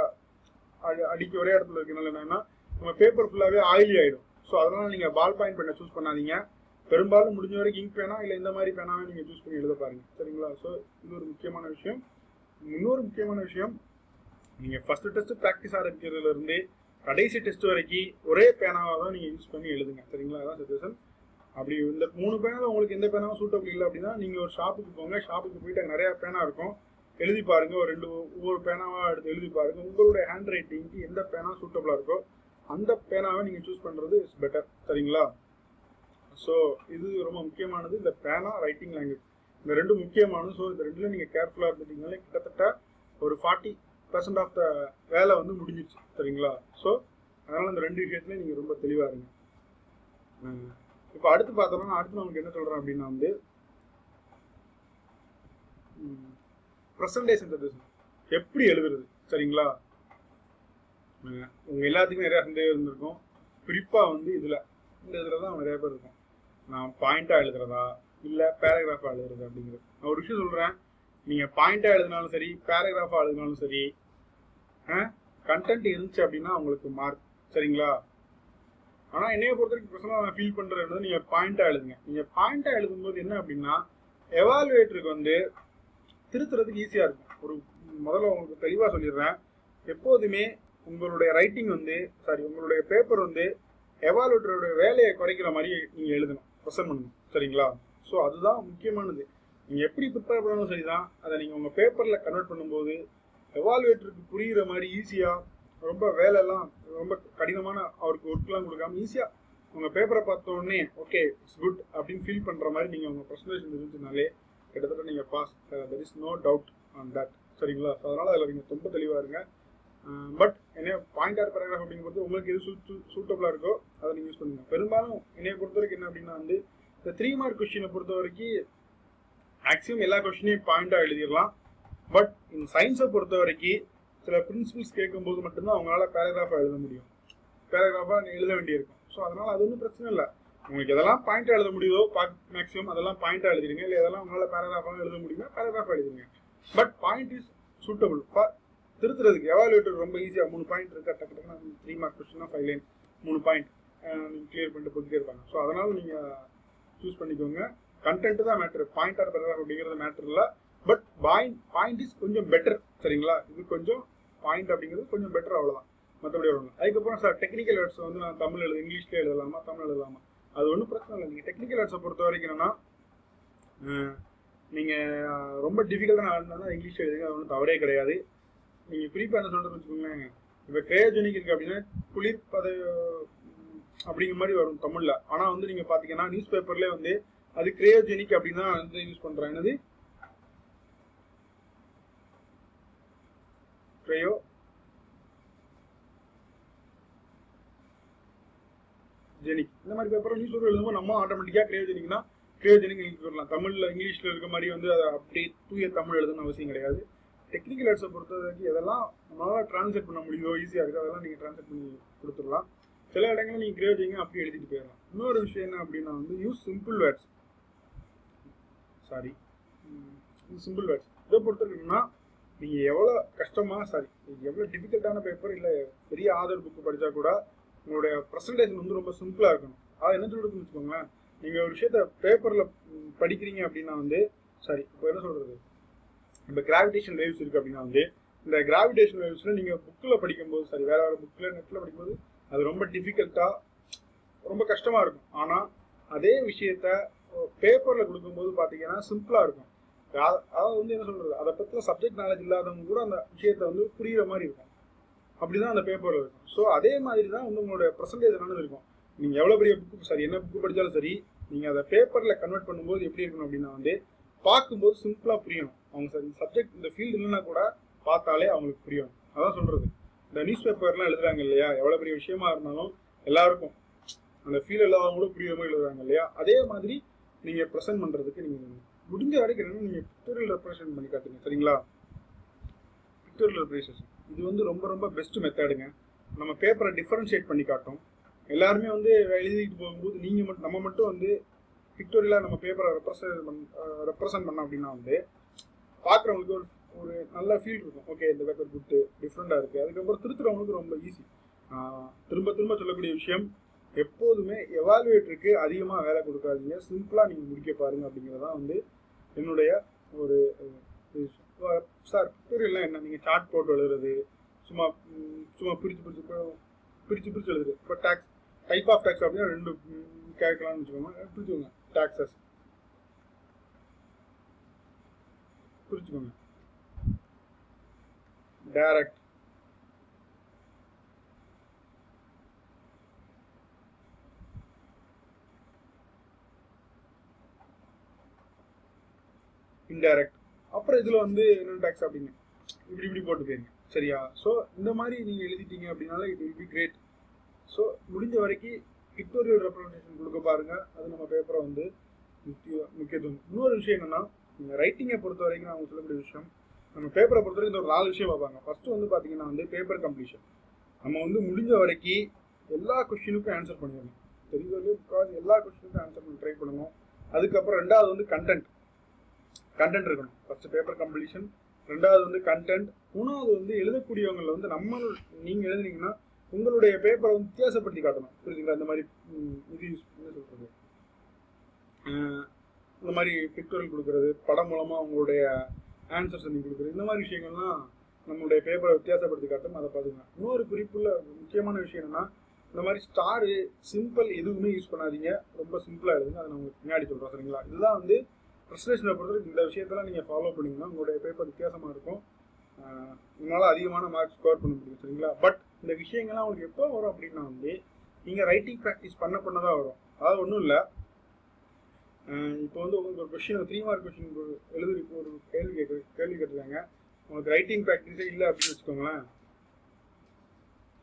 அடிக்க ஒரே இடத்துல இருக்கனால என்னன்னா நம்ம பேப்பர் ஃபுல்லாகவே ஆயிலி ஆகிடும் ஸோ அதனால் நீங்கள் பால் பாயிண்ட் பண்ண சூஸ் பண்ணாதீங்க. பெரும்பாலும் முடிஞ்ச வரைக்கும் இங்க் பேனா இல்லை இந்த மாதிரி பேனாவே நீங்கள் சூஸ் பண்ணி எழுத பாருங்க. சரிங்களா? ஸோ இது ஒரு முக்கியமான விஷயம். இன்னொரு முக்கியமான விஷயம் நீங்கள் ஃபஸ்ட்டு டெஸ்ட்டு ப்ராக்டிஸ் ஆரம்பிக்கிறதுலேருந்தே கடைசி டெஸ்ட் வரைக்கும் ஒரே பேனாவாக தான் நீங்கள் யூஸ் பண்ணி எழுதுங்க. சரிங்களா? அதான் சுச்சுவேஷன் அப்படி இந்த மூணு பேனாவில் உங்களுக்கு எந்த பேனாவும் சூட்டபிள் இல்லை அப்படின்னா நீங்கள் ஒரு ஷாப்புக்கு போங்க. ஷாப்புக்கு போயிட்டு அங்கே நிறையா பேனா இருக்கும். எழுதி பாருங்கள் ஒரு ரெண்டு ஒவ்வொரு பேனாவாக எடுத்து எழுதி பாருங்கள் உங்களுடைய ஹேண்ட் ரைட்டிங்க்கு எந்த பேனா சூட்டபுளாக இருக்கோ அந்த பேனாவை நீங்கள் சூஸ் பண்ணுறது இஸ் பெட்டர் சரிங்களா? ஸோ இது ரொம்ப முக்கியமானது. இந்த பேனா ரைட்டிங் லாங்குவேஜ் இந்த ரெண்டு முக்கியமான ஸோ இந்த ரெண்டுல நீங்கள் கேர்ஃபுல்லாக இருந்துட்டீங்களே கிட்டத்தட்ட ஒரு ஃபார்ட்டி பர்சன்ட் ஆஃப் த வேலை வந்து முடிஞ்சிச்சு சரிங்களா? ஸோ அதனால் இந்த ரெண்டு விஷயத்துலையும் நீங்கள் ரொம்ப தெளிவாக இருங்க. இப்போ அடுத்து பார்த்தோம்னா அடுத்து நமக்கு என்ன சொல்கிறேன் அப்படின்னா வந்து ப்ரெசன்டேஷன் சஜஷன் எப்படி எழுதுறது சரிங்களா? உங்கள் எல்லாத்துக்கும் நிறையா சந்தேகம் இருந்திருக்கும். குறிப்பாக வந்து இதில் இந்த இதில் தான் நிறைய பேர் இருக்கும். நான் பாயிண்ட்டாக எழுதுறதா இல்லை பேராகிராஃபாக எழுதுறது அப்படிங்கிறது. நான் ஒரு விஷயம் சொல்கிறேன் நீங்கள் பாயிண்டாக எழுதினாலும் சரி பேராகிராஃபாக எழுதினாலும் சரி கண்டென்ட் இருந்துச்சு அப்படின்னா உங்களுக்கு மார்க் சரிங்களா? ஆனால் என்னைய பொறுத்த வரைக்கும் பர்சனலாக நான் ஃபீல் பண்ணுறது நீங்கள் பாயிண்டாக எழுதுங்க. நீங்கள் பாயிண்டாக எழுதும்போது என்ன அப்படின்னா எவால்வேட்டருக்கு வந்து திருத்துறதுக்கு ஈஸியாக இருக்கும். ஒரு முதல்ல உங்களுக்கு தெளிவாக சொல்லிடுறேன். எப்போதுமே உங்களுடைய ரைட்டிங் வந்து சாரி உங்களுடைய பேப்பர் வந்து எவால்வேட்டருடைய வேலையை குறைக்கிற மாதிரி நீங்கள் எழுதணும். ப்ரெசன்ட் பண்ணணும். சரிங்களா? ஸோ அதுதான் முக்கியமானது. நீங்கள் எப்படி ப்ரிப்பேர் பண்ணாலும் சரி தான் அதை நீங்கள் உங்கள் பேப்பரில் கன்வெர்ட் பண்ணும்போது எவால்வேட்டருக்கு புரிகிற மாதிரி ஈஸியாக ரொம்ப வேலையெல்லாம் ரொம்ப கடினமான அவருக்கு ஒர்க்லாம் கொடுக்காம ஈஸியாக உங்கள் பேப்பரை பார்த்தோடனே ஓகே இட்ஸ் குட் அப்படின்னு ஃபீல் பண்ணுற மாதிரி நீங்கள் உங்கள் ப்ரெசன்டேஷன் இருந்துச்சுனாலே கிட்டத்தட்ட நீங்கள் pass there is no doubt on that சரிங்களா? ஸோ அதனால் அதில் நீங்கள் ரொம்ப தெளிவாக இருங்க. பட் என்ன பாயிண்ட் ஆர் பேராகிராஃப் அப்படிங்கிறது உங்களுக்கு எது சூட் சூட்டபுளாக இருக்கோ அதை நீங்கள் யூஸ் பண்ணுங்கள் பெரும்பாலும் என்னைய பொறுத்த வரைக்கும் என்ன அப்படின்னா வந்து இந்த த்ரீ மார்க் கொஸ்டினை பொறுத்த வரைக்கும் மேக்ஸிமம் எல்லா கொஸ்டினையும் பாயிண்டாக எழுதிடலாம். பட் இந்த சயின்ஸை பொறுத்த வரைக்கும் சில பிரின்சிபிள்ஸ் கேட்கும்போது மட்டும்தான் அவங்களால பேராகிராஃபாக எழுத முடியும். பேராகிராஃபாக எழுத வேண்டியிருக்கும். ஸோ அதனால் அது ஒன்றும் பிரச்சனை இல்லை. உங்களுக்கு எதெல்லாம் பாயிண்டாக எழுத முடியுதோ மேக்ஸிமம் அதெல்லாம் பாயிண்டாக எழுதிருங்க இல்லை எதெல்லாம் உங்களால் பேராகிராஃபாக எழுத முடியுமோ பேராகிராஃபாக எழுதிருங்க but point is suitable for திருத்துறதுக்கு evaluator ரொம்ப ஈஸியாக மூணு பாயிண்ட் இருக்கா டக்கு டக்குனா த்ரீ மார்க் கொஸ்டின்னா ஃபைவ் லைன் மூணு பாயிண்ட் நீங்கள் கிளியர் பண்ணிட்டு போட்டுட்டே இருப்பாங்க. ஸோ அதனால் நீங்கள் சூஸ் பண்ணிக்கோங்க. கண்டென்ட் தான் மேட்ரு பாயிண்ட் ஆர் பேராகிராஃப் அப்படிங்கிறது மேட்ரு இல்லை. பட் பாயிண்ட் பாயிண்ட் இஸ் கொஞ்சம் பெட்டர் சரிங்களா? இது கொஞ்சம் பாயிண்ட் அப்படிங்கிறது கொஞ்சம் பெட்டர் அவ்வளோதான் மற்றபடி வருவாங்க அதுக்கப்புறம் சார் டெக்னிக்கல் வேர்ட்ஸ் வந்து நான் தமிழ் எழுது இங்கிலீஷ்லேயே எழுதலாமா? தமிழ் எழுதலாமா? அது ஒன்றும் பிரச்சனை இல்லை. நீங்கள் டெக்னிக்கல் வேர்ட்ஸை பொறுத்த வரைக்கும் என்னன்னா நீங்கள் ரொம்ப டிஃபிகல்ட்டான ஆடினா இங்கிலீஷ் எழுதுங்க. அது ஒன்றும் தவறே கிடையாது. நீங்கள் குறிப்பாக என்ன சொல்கிறது வச்சுக்கோங்களேன். இப்போ கிரயோஜெனிக் இருக்குது அப்படின்னா குளிர் பத அப்படிங்கிற மாதிரி வரும் தமிழில். ஆனால் வந்து நீங்கள் பார்த்தீங்கன்னா நியூஸ் பேப்பர்லேயே வந்து அது கிரயோஜெனிக் அப்படின்னு தான் வந்து யூஸ் பண்ணுறாங்க என்னது? கிரயோ ஜெனிக் இந்த மாதிரி பேப்பர் நியூஸ் பேப்பர் எழுதும்போது நம்ம ஆட்டோமேட்டிக்காக கிரயோஜெனிக்னா கிரயோஜெனிக் எழுதி வரலாம் தமிழில் இங்கிலீஷில் இருக்க மாதிரி வந்து அதை அப்படியே தூய தமிழ் எழுதணும்னு அவசியம் கிடையாது. டெக்னிக்கல் ஆர்ட்ஸை பொறுத்த வரைக்கும் எதெல்லாம் நம்மளால் ட்ரான்ஸ்லேட் பண்ண முடியும் ஈஸியாக இருக்குது அதெல்லாம் நீங்கள் ட்ரான்ஸ்லேட் பண்ணி கொடுத்துடலாம். சில இடங்களில் நீங்கள் கிரயோஜிங்க அப்படி எழுதிட்டு போயிடலாம். இன்னொரு விஷயம் என்ன அப்படின்னா வந்து use simple words sorry simple words இதை பொறுத்த வரைக்கும்னா நீங்கள் எவ்வளோ கஷ்டமாக சாரி எவ்வளோ டிஃபிகல்ட்டான பேப்பர் இல்லை பெரிய ஆதர் புக்கு படித்தா கூட உங்களுடைய ப்ரெசன்டேஷன் வந்து ரொம்ப சிம்பிளாக இருக்கணும். அதை என்ன சொல்கிறதுன்னு வச்சுக்கோங்களேன். நீங்கள் ஒரு விஷயத்த பேப்பரில் படிக்கிறீங்க அப்படின்னா வந்து சாரி இப்போ என்ன சொல்கிறது இப்போ கிராவிடேஷன் வேவ்ஸ் இருக்குது அப்படின்னா வந்து இந்த கிராவிடேஷன் வேவ்ஸில் நீங்கள் புக்கில் படிக்கும்போது சாரி வேறு வேறு புக்கில் நெட்டில் படிக்கும்போது அது ரொம்ப டிஃபிகல்ட்டாக ரொம்ப கஷ்டமாக இருக்கும். ஆனால் அதே விஷயத்த பேப்பரில் கொடுக்கும்போது பார்த்தீங்கன்னா சிம்பிளாக இருக்கும். அதாவது வந்து என்ன சொல்கிறது அதை பற்றின சப்ஜெக்ட் நாலேஜ் இல்லாதவங்க கூட அந்த விஷயத்த வந்து புரியுற மாதிரி இருக்கும். அப்படிதான் அந்த பேப்பரில் இருக்கும். ஸோ அதே மாதிரி தான் வந்து உங்களோட ப்ரெசன்டேஜ் இருக்கும். நீங்கள் எவ்வளோ பெரிய புக்கு சரி என்ன புக்கு படித்தாலும் சரி நீங்கள் அதை பேப்பரில் கன்வெர்ட் பண்ணும்போது எப்படி இருக்கணும் அப்படின்னா வந்து பார்க்கும்போது சிம்பிளாக புரியணும். அவங்க சப்ஜெக்ட் இந்த ஃபீல்டு இல்லைன்னா கூட பார்த்தாலே அவங்களுக்கு புரியும். அதான் சொல்கிறது இந்த நியூஸ் பேப்பர்லாம் எழுதுறாங்க இல்லையா? எவ்வளோ பெரிய விஷயமா இருந்தாலும் எல்லாருக்கும் அந்த ஃபீல் இல்லாதவங்களும் புரியுற மாதிரி எழுதுறாங்க இல்லையா? அதே மாதிரி நீங்கள் ப்ரெசென்ட் பண்ணுறதுக்கு நீங்கள் முடிஞ்ச வரைக்கும் என்னன்னா நீங்கள் பிக்டோரியல் ரெப்ரசன்ட் பண்ணி காட்டுங்க. சரிங்களா? பிக்டோரியல் ரெப்ரசன்டேஷன் இது வந்து ரொம்ப ரொம்ப பெஸ்ட் மெத்தடுங்க நம்ம பேப்பரை டிஃபரன்ஷியேட் பண்ணி காட்டும். எல்லாருமே வந்து எழுதிட்டு போகும்போது நீங்கள் மட்டும் நம்ம மட்டும் வந்து பிக்டோரியலாக நம்ம பேப்பரை ரெப்ரசன்ட் பண் ரெப்ரசன்ட் பண்ணோம் அப்படின்னா வந்து பார்க்குறவங்களுக்கு ஒரு ஒரு நல்ல ஃபீல் இருக்கும். ஓகே இந்த பேப்பர் குட்டு டிஃப்ரெண்ட்டாக இருக்குது அதுக்கப்புறம் திருத்துறவங்களுக்கு ரொம்ப ஈஸி திரும்ப திரும்ப சொல்லக்கூடிய விஷயம் எப்போதுமே எவால்வேட்டருக்கு அதிகமாக வேலை கொடுக்காதீங்க. சிம்பிளாக நீங்கள் முடிக்க பாருங்க அப்படிங்கிறதான் வந்து என்னுடைய ஒரு சார் பிக்டோரியல்லாம் என்ன நீங்கள் சார்ட் போட்டு எழுதுறது சும்மா சும்மா பிரித்து பிரித்து பிரித்து பிரித்து எழுதுறது. இப்போ டேக்ஸ் டைப் ஆஃப் டேக்ஸ் அப்படின்னா ரெண்டு கேட்கலாம்னு வச்சுக்கோங்க. பிரிச்சுக்கோங்க டேக்ஸஸ் பிரிச்சுக்கோங்க. டைரக்ட் இன்டைரக்ட் அப்புறம் இதில் வந்து என்ன டேக்ஸ் அப்படின்னு. இப்படி இப்படி போட்டு போயிருங்க சரியா? ஸோ இந்த மாதிரி நீங்கள் எழுதிட்டீங்க அப்படின்னால it will be great so முடிஞ்ச வரைக்கும் பிக்டோரியல் ரெப்ரஸன்டேஷன் கொடுக்க பாருங்கள் அது நம்ம பேப்பரை வந்து முக்கிய முக்கியத்துவம். இன்னொரு விஷயம் என்னன்னா நீங்கள் ரைட்டிங்கை பொறுத்த வரைக்கும் நான் உங்களுக்கு சொல்லக்கூடிய விஷயம் நம்ம பேப்பரை பொறுத்த வரைக்கும் இந்த ஒரு நாலு விஷயம் பார்ப்பாங்க. ஃபர்ஸ்ட் வந்து பார்த்தீங்கன்னா வந்து பேப்பர் கம்ப்ளீஷன் நம்ம வந்து முடிஞ்ச வரைக்கும் எல்லா கொஸ்டினுக்கும் ஆன்சர் பண்ணிடணும். தெரிஞ்சவரையும் பிகாஸ் எல்லா கொஸ்டினுக்கும் ஆன்சர் பண்ணி ட்ரை பண்ணணும். அதுக்கப்புறம் ரெண்டாவது வந்து கண்டென்ட் கண்டென்ட் இருக்கணும். ஃபர்ஸ்ட் பேப்பர் கம்ப்ளீஷன் ரெண்டாவது வந்து கண்டென்ட் மூணாவது வந்து எழுதக்கூடியவங்களை வந்து நம்ம நீங்கள் எழுதுனீங்கன்னா உங்களுடைய பேப்பரை வந்து வித்தியாசப்படுத்தி காட்டணும். புரியுதுங்களா? இந்த மாதிரி இது யூஸ் என்ன சொல்கிறது இந்த மாதிரி பிக்டோரியல் கொடுக்கறது படம் மூலமாக உங்களுடைய ஆன்சர்ஸ் நீங்கள் கொடுக்குறது இந்த மாதிரி விஷயங்கள்லாம் நம்மளுடைய பேப்பரை வித்தியாசப்படுத்தி காட்டும். அதை பார்த்துக்கலாம் இன்னொரு குறிப்புள்ள முக்கியமான விஷயம் என்னன்னா இந்த மாதிரி ஸ்டாரு சிம்பிள் எதுவுமே யூஸ் பண்ணாதீங்க. ரொம்ப சிம்பிளாக எழுதுங்க. அதை நான் பின்னாடி சொல்கிறோம் சரிங்களா? இதுதான் வந்து ப்ரெசன்டேஷனை பொறுத்தவரைக்கும் இந்த விஷயத்தெல்லாம் நீங்கள் ஃபாலோ பண்ணிங்கன்னா உங்களுடைய பேப்பர் வித்தியாசமாக இருக்கும். உங்களால் அதிகமான மார்க் ஸ்கோர் பண்ண முடியும் சரிங்களா? பட் இந்த விஷயங்கள்லாம் உங்களுக்கு எப்போ வரும் அப்படின்னா வந்து நீங்கள் ரைட்டிங் ப்ராக்டிஸ் பண்ண பண்ண தான் வரும். அதாவது ஒன்றும் இல்லை. இப்போ வந்து உங்களுக்கு ஒரு கொஷின் த்ரீ மார்க் கொஷின் எழுதுறதுக்கு ஒரு கேள்வி கேட்கு கேள்வி கேட்டிருக்காங்க. உங்களுக்கு ரைட்டிங் ப்ராக்டிஸே இல்லை அப்படின்னு வச்சுக்கோங்களேன்.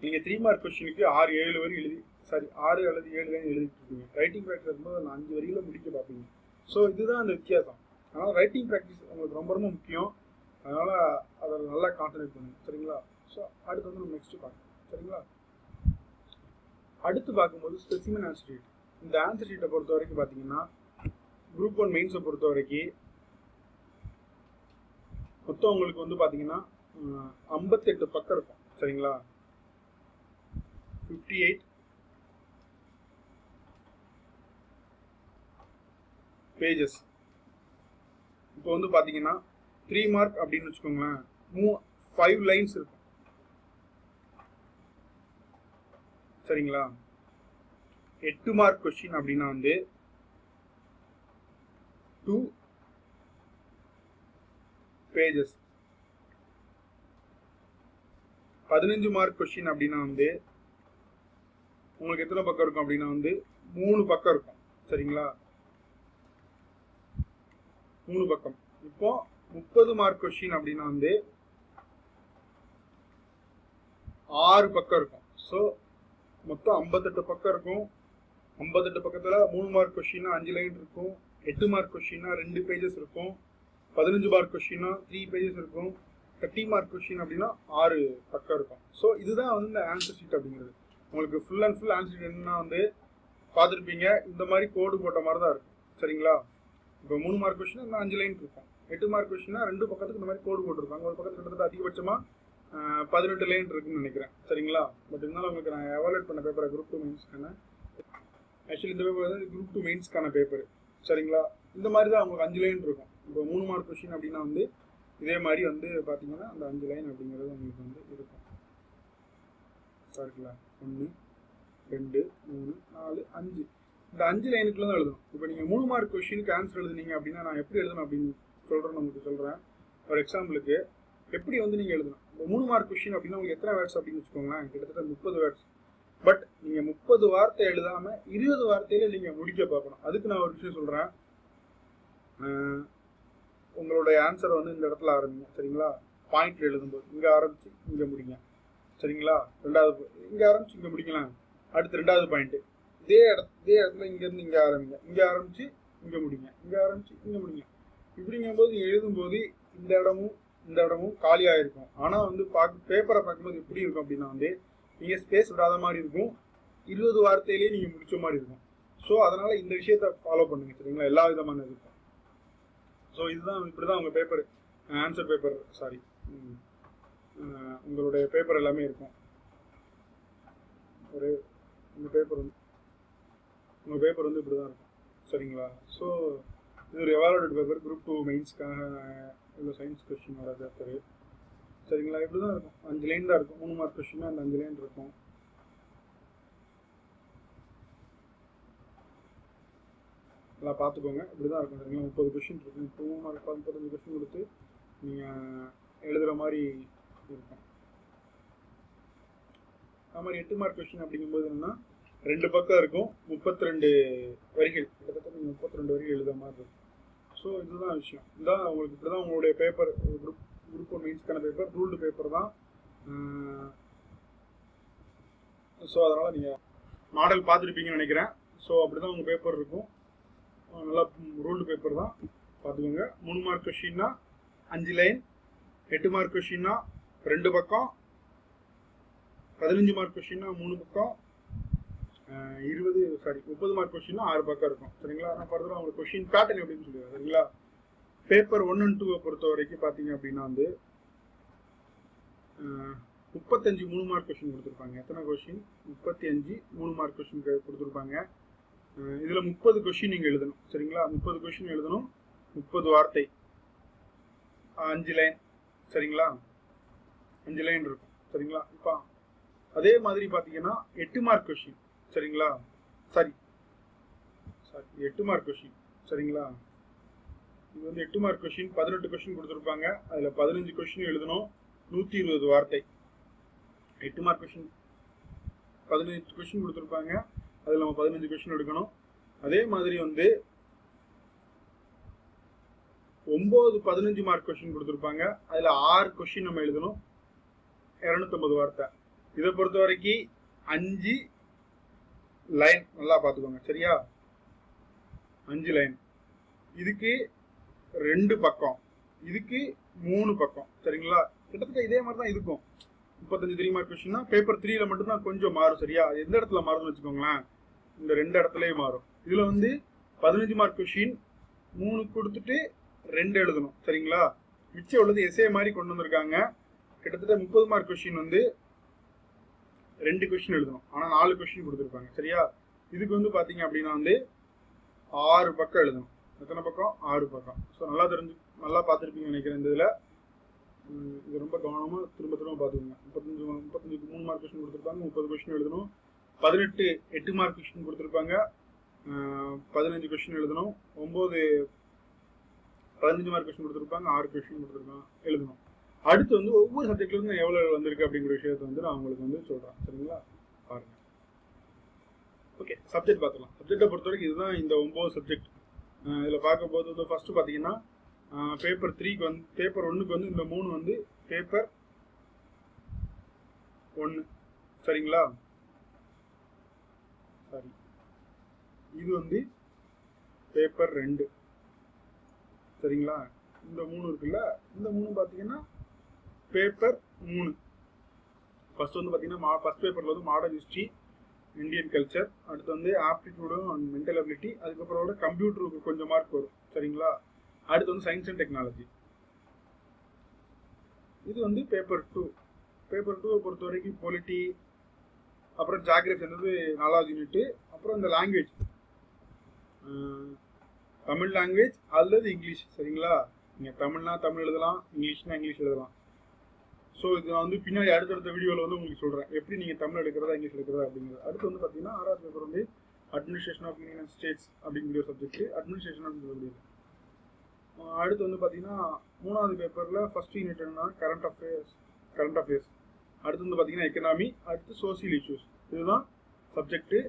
நீங்கள் த்ரீ மார்க் கொஷினுக்கு ஆறு ஏழு வரி எழுதி சாரி ஆறு அல்லது ஏழு வரை எழுதிட்டு இருக்கீங்க. ரைட்டிங் ப்ராக்டிஸ் இருக்கும்போது அந்த அஞ்சு வரியில் முடிக்க பார்ப்பீங்க. ஸோ இதுதான் அந்த வித்தியாசம். அதனால் ரைட்டிங் ப்ராக்டிஸ் உங்களுக்கு ரொம்ப ரொம்ப முக்கியம். அதனால் அதில் நல்லா கான்சன்ட்ரேட் பண்ணுங்க. சரிங்களா? ஸோ அடுத்து வந்து நம்ம நெக்ஸ்ட்டு பார்க்கலாம். சரிங்களா? அடுத்து பார்க்கும்போது ஸ்பெசிமன் ஆன்சர் ஷீட் இந்த ஆன்சர் ஷீட்டை பொறுத்த வரைக்கும் பார்த்தீங்கன்னா குரூப் ஒன் மெயின்ஸை பொறுத்த வரைக்கும் மொத்தம் உங்களுக்கு வந்து பார்த்தீங்கன்னா ஐம்பத்தெட்டு பக்கம் இருக்கும். சரிங்களா? ஃபிஃப்டி எயிட் பேஜஸ் இப்போ வந்து பார்த்தீங்கன்னா த்ரீ மார்க் அப்படின்னு வச்சுக்கோங்களேன் மூ ஃபைவ் லைன்ஸ் இருக்கும். சரிங்களா? எட்டு மார்க் கொஸ்டின் அப்படின்னா வந்து டூ பேஜஸ் பதினஞ்சு மார்க் கொஸ்டின் அப்படின்னா வந்து உங்களுக்கு எத்தனை பக்கம் இருக்கும் அப்படின்னா வந்து மூணு பக்கம் இருக்கும். சரிங்களா? மூணு பக்கம். இப்போ முப்பது மார்க் கொஸ்டின் அப்படின்னா வந்து ஆறு பக்கம் இருக்கும். ஸோ மொத்தம் ஐம்பத்தெட்டு பக்கம் இருக்கும். ஐம்பத்தெட்டு பக்கத்தில் மூணு மார்க் கொஸ்டின்னா அஞ்சு லைன் இருக்கும். எட்டு மார்க் கொஷினா ரெண்டு பேஜஸ் இருக்கும். பதினஞ்சு மார்க் கொஷினா த்ரீ பேஜஸ் இருக்கும். தேர்ட்டி மார்க் கொஷின் அப்படின்னா ஆறு பக்கம் இருக்கும். ஸோ இதுதான் வந்து இந்த ஆன்சர் ஷீட் அப்படிங்கிறது. உங்களுக்கு full and full answer sheet என்னன்னா வந்து பார்த்துருப்பீங்க இந்த மாதிரி கோடு போட்ட மாதிரி தான் இருக்கும். சரிங்களா? இப்போ மூணு மார்க் கொஷினா இந்த அஞ்சு லைன் இருக்கும். எட்டு மார்க் கொஷினா ரெண்டு பக்கத்துக்கு இந்த மாதிரி கோடு போட்டிருப்பாங்க. ஒரு பக்கத்துக்கு கிட்டத்தட்ட அதிகபட்சமாக பதினெட்டு லைன் இருக்குன்னு நினைக்கிறேன். சரிங்களா? பட் இருந்தாலும் உங்களுக்கு நான் எவாலுவேட் பண்ண பேப்பரை குரூப் டூ மெயின்ஸ்க்கான ஆக்சுவலி இந்த பேப்பர் வந்து குரூப் டூ மெயின்ஸ்க்கான பேப்பர் சரிங்களா? இந்த மாதிரி தான் அவங்களுக்கு அஞ்சு லைன் இருக்கும். இப்போ மூணு மார்க் கொஸ்டின் அப்படின்னா வந்து இதே மாதிரி வந்து பார்த்தீங்கன்னா அந்த அஞ்சு லைன் அப்படிங்கிறது உங்களுக்கு வந்து இருக்கும். சரிங்களா ஒன்று ரெண்டு மூணு நாலு அஞ்சு. இந்த அஞ்சு லைனுக்குள்ள தான் எழுதணும். இப்போ நீங்கள் மூணு மார்க் கொஸ்டினுக்கு ஆன்சர் எழுதுனீங்க அப்படின்னா நான் எப்படி எழுதணும் அப்படின்னு சொல்கிறேன் உங்களுக்கு சொல்கிறேன் ஒரு எக்ஸாம்பிளுக்கு எப்படி வந்து நீங்கள் எழுதணும்? இப்போ மூணு மார்க் கொஸ்டின் அப்படின்னா உங்களுக்கு எத்தனை வேர்ட்ஸ் அப்படின்னு வச்சுக்கோங்களேன். கிட்டத்தட்ட முப்பது வேர்ட்ஸ் பட் நீங்கள் முப்பது வார்த்தை எழுதாமல் இருபது வார்த்தையில நீங்கள் முடிக்க பார்க்கணும். அதுக்கு நான் ஒரு விஷயம் சொல்கிறேன் உங்களுடைய ஆன்சரை வந்து இந்த இடத்துல ஆரம்பிங்க. சரிங்களா? பாயிண்ட்ல எழுதும்போது. இங்கே ஆரம்பிச்சு இங்கே முடிங்க. சரிங்களா? ரெண்டாவது இங்கே ஆரம்பிச்சு இங்கே முடிக்கலாம். அடுத்து ரெண்டாவது பாயிண்ட் இதே இடத்து இதே இடத்துல இங்கேருந்து இங்கே ஆரம்பிங்க. இங்கே ஆரம்பிச்சு இங்கே முடிங்க. இங்கே ஆரம்பிச்சு இங்கே முடிங்க. இப்படிங்கும்போது எழுதும் எழுதும்போது இந்த இடமும் இந்த இடமும் காலியாக இருக்கும் ஆனால் வந்து பார்க்க பேப்பரை பார்க்கும்போது எப்படி இருக்கும் அப்படின்னா வந்து நீங்கள் ஸ்பேஸ் விடாத மாதிரி இருக்கும். இருபது வார்த்தையிலேயே நீங்கள் முடிச்ச மாதிரி இருக்கும். ஸோ அதனால் இந்த விஷயத்த ஃபாலோ பண்ணுங்க சரிங்களா? எல்லா விதமான இருக்கும் ஸோ இதுதான் இப்படி தான் உங்கள் பேப்பர் ஆன்சர் பேப்பர் சாரி உங்களுடைய பேப்பர் எல்லாமே இருக்கும். ஒரு இந்த பேப்பர் வந்து உங்கள் பேப்பர் வந்து இப்படி தான் இருக்கும். சரிங்களா? ஸோ இது ஒரு எவாலுவேட் பேப்பர் குரூப் டூ மெயின்ஸ்க்காக உள்ள சயின்ஸ் கொஸ்டினோட பேப்பர் சரிங்களா இப்படி தான் இருக்கும். அஞ்சு லைன் தான் இருக்கும். மூணு மார்க் கொஸ்டின் அந்த அஞ்சு லைன் இருக்கும். நல்லா பார்த்துக்கோங்க. இப்படி தான் இருக்கும் சரிங்களா முப்பது கொஸ்டின் இருக்கும். இப்போ மூணு மார்க் முப்பத்தஞ்சு கொஸ்டின் கொடுத்து நீங்கள் எழுதுகிற மாதிரி இருக்கும். அது மாதிரி எட்டு மார்க் கொஸ்டின் அப்படிங்கும்போது என்னென்னா ரெண்டு பக்கம் இருக்கும். முப்பத்தி ரெண்டு வரிகள். கிட்டத்தட்ட நீங்கள் முப்பத்தி ரெண்டு வரிகள் எழுதுற மாதிரி இருக்கும். ஸோ இதுதான் விஷயம். இதான் உங்களுக்கு இப்படி தான் உங்களுடைய பேப்பர் குரூப் குரூப் ஒன் மெயின்ஸ்க்கான பேப்பர் ரூல்டு பேப்பர் தான். ஸோ அதனால் நீங்கள் மாடல் பார்த்துருப்பீங்கன்னு நினைக்கிறேன். ஸோ அப்படி தான் உங்கள் பேப்பர் இருக்கும் நல்லா ரூல்டு பேப்பர் தான். பார்த்துக்கோங்க. மூணு மார்க் கொஷின்னா அஞ்சு லைன் எட்டு மார்க் கொஷின்னா ரெண்டு பக்கம் பதினஞ்சு மார்க் கொஷின்னா மூணு பக்கம் இருபது சாரி முப்பது மார்க் கொஷின்னா ஆறு பக்கம் இருக்கும். சரிங்களா? நான் ஃபர்தராக உங்களுக்கு கொஷின் பேட்டர்ன் எப்படின்னு சொல்லுவேன் சரிங்களா? பேப்பர் ஒன் அண்ட் டூவை பொறுத்த வரைக்கும் பார்த்தீங்க அப்படின்னா வந்து முப்பத்தஞ்சு மூணு மார்க் கொஷின் கொடுத்துருப்பாங்க. எத்தனை கொஷின் முப்பத்தி அஞ்சு மூணு மார்க் கொஷின் கொடுத்துருப்பாங்க. இதில் முப்பது கொஷின் நீங்கள் எழுதணும். சரிங்களா? முப்பது கொஷின் எழுதணும். முப்பது வார்த்தை. அஞ்சு லைன் சரிங்களா? அஞ்சு லைன் இருக்கும். சரிங்களா? இப்போ அதே மாதிரி பார்த்தீங்கன்னா எட்டு மார்க் கொஷின் சரிங்களா? சாரி சாரி எட்டு மார்க் கொஷின் சரிங்களா? இது வந்து எட்டு மார்க் கொஷின் பதினெட்டு கொஷின் கொடுத்துருப்பாங்க. அதில் பதினஞ்சு கொஷின் எழுதணும். நூற்றி இருபது வார்த்தை. எட்டு மார்க் கொஷின் பதினஞ்சு கொஷின் கொடுத்துருப்பாங்க. அதில் நம்ம பதினஞ்சு கொஷின் எடுக்கணும். அதே மாதிரி வந்து ஒம்பது பதினஞ்சு மார்க் கொஷின் கொடுத்துருப்பாங்க. அதில் ஆறு கொஷின் நம்ம எழுதணும். இரநூத்தம்பது வார்த்தை. இதை பொறுத்த வரைக்கும் அஞ்சு லைன் நல்லா பார்த்துக்கோங்க. சரியா? அஞ்சு லைன் இதுக்கு ரெண்டு பக்கம். இதுக்கு மூணு பக்கம். சரிங்களா? கிட்டத்தட்ட இதே மாதிரி தான் இருக்கும் முப்பத்தஞ்சு த்ரீ மார்க் கொஸ்டின்னா பேப்பர் த்ரீல மட்டும்தான் கொஞ்சம் மாறும் சரியா? எந்த இடத்துல மாறும்னு வச்சுக்கோங்களேன். இந்த ரெண்டு இடத்துலயே மாறும். இதுல வந்து பதினஞ்சு மார்க் கொஸ்டின் மூணு கொடுத்துட்டு ரெண்டு எழுதணும். சரிங்களா? மிச்சம் உள்ளது எஸ்ஏ மாதிரி கொண்டு வந்திருக்காங்க. கிட்டத்தட்ட முப்பது மார்க் கொஸ்டின் வந்து ரெண்டு கொஸ்டின் எழுதணும். ஆனால் நாலு கொஸ்டின் கொடுத்துருப்பாங்க. சரியா? இதுக்கு வந்து பார்த்தீங்க அப்படின்னா வந்து ஆறு பக்கம் எழுதணும். எத்தனை பக்கம்? ஆறு பக்கம். ஸோ நல்லா தெரிஞ்சு நல்லா பார்த்துருப்பீங்க நினைக்கிறேன் இந்த இதில். இது ரொம்ப கவனமாக திரும்ப திரும்ப பார்த்துக்கோங்க. முப்பத்தஞ்சு முப்பத்தஞ்சுக்கு மூணு மார்க் கொஷின் கொடுத்துருப்பாங்க முப்பது கொஸ்டின் எழுதணும். பதினெட்டு எட்டு மார்க் கொஷின் கொடுத்துருப்பாங்க. பதினஞ்சு கொஸ்டின் எழுதணும். ஒம்பது பதினஞ்சு மார்க் கொஷின் கொடுத்துருப்பாங்க ஆறு கொஷின் கொடுத்துருக்காங்க எழுதணும். அடுத்து வந்து ஒவ்வொரு சப்ஜெக்ட்லேருந்து எவ்வளோ வந்திருக்கு அப்படிங்கிற விஷயத்தை வந்து நான் உங்களுக்கு வந்து சொல்கிறேன் சரிங்களா? பாருங்கள் ஓகே சப்ஜெக்ட் பார்த்துக்கலாம். சப்ஜெக்டை பொறுத்த வரைக்கும் இதுதான் இந்த ஒம்பது சப்ஜெக்ட் இதில் பார்க்கும்போது வந்து ஃபஸ்ட்டு பார்த்தீங்கன்னா பேப்பர் த்ரீக்கு வந்து பேப்பர் ஒன்றுக்கு வந்து இந்த மூணு வந்து பேப்பர் ஒன்று சரிங்களா? சாரி. இது வந்து பேப்பர் ரெண்டு. சரிங்களா? இந்த மூணு இருக்குல்ல? இந்த மூணு பார்த்தீங்கன்னா பேப்பர் மூணு. ஃபஸ்ட் வந்து பார்த்தீங்கன்னா ஃபர்ஸ்ட் பேப்பரில் வந்து மாடர்ன் ஹிஸ்ட்ரி இந்தியன் கல்ச்சர் அடுத்து வந்து ஆப்டிடியூடும் அண்ட் மென்டல் அபிலிட்டி அதுக்கப்புறம் கம்ப்யூட்டருக்கு கொஞ்சம் மார்க் வரும் சரிங்களா? அடுத்து வந்து சயின்ஸ் அண்ட் டெக்னாலஜி இது வந்து பேப்பர் டூ பேப்பர் டூவை பொறுத்த வரைக்கும் பொலிட்டி அப்புறம் ஜாகிரபி என்னது? நாலாவது யூனிட்டு அப்புறம் இந்த லாங்குவேஜ் தமிழ் லாங்குவேஜ் அல்லது இங்கிலீஷ் சரிங்களா? நீங்கள் தமிழ்னா தமிழ் எழுதலாம் இங்கிலீஷ்னா இங்கிலீஷ் எழுதலாம். ஸோ இது நான் வந்து பின்னாடி அடுத்தடுத்த வீடியோவில் வந்து உங்களுக்கு சொல்கிறேன் எப்படி நீங்கள் தமிழ் எடுக்கிறதா இங்கிலீஷ் எடுக்கிறதா அப்படிங்கிறது. அடுத்து வந்து பார்த்தீங்கன்னா ஆறாவது பேப்பர் வந்து அட்மினிஸ்ட்ரேஷன் ஆஃப் யூனியன் ஸ்டேட்ஸ் அப்படிங்கிற சப்ஜெக்ட் அட்மினிஸ்ட்ரேஷன் அப்படிங்கிறது அடுத்து வந்து பார்த்தீங்கன்னா மூணாவது பேப்பரில் ஃபஸ்ட் யூனிட் என்னன்னா கரண்ட் அஃபேர்ஸ் கரண்ட் அஃபேர்ஸ் அடுத்து வந்து பார்த்தீங்கன்னா எக்கனாமி அடுத்து சோசியல் இஷ்யூஸ் இதுதான் சப்ஜெக்ட்டு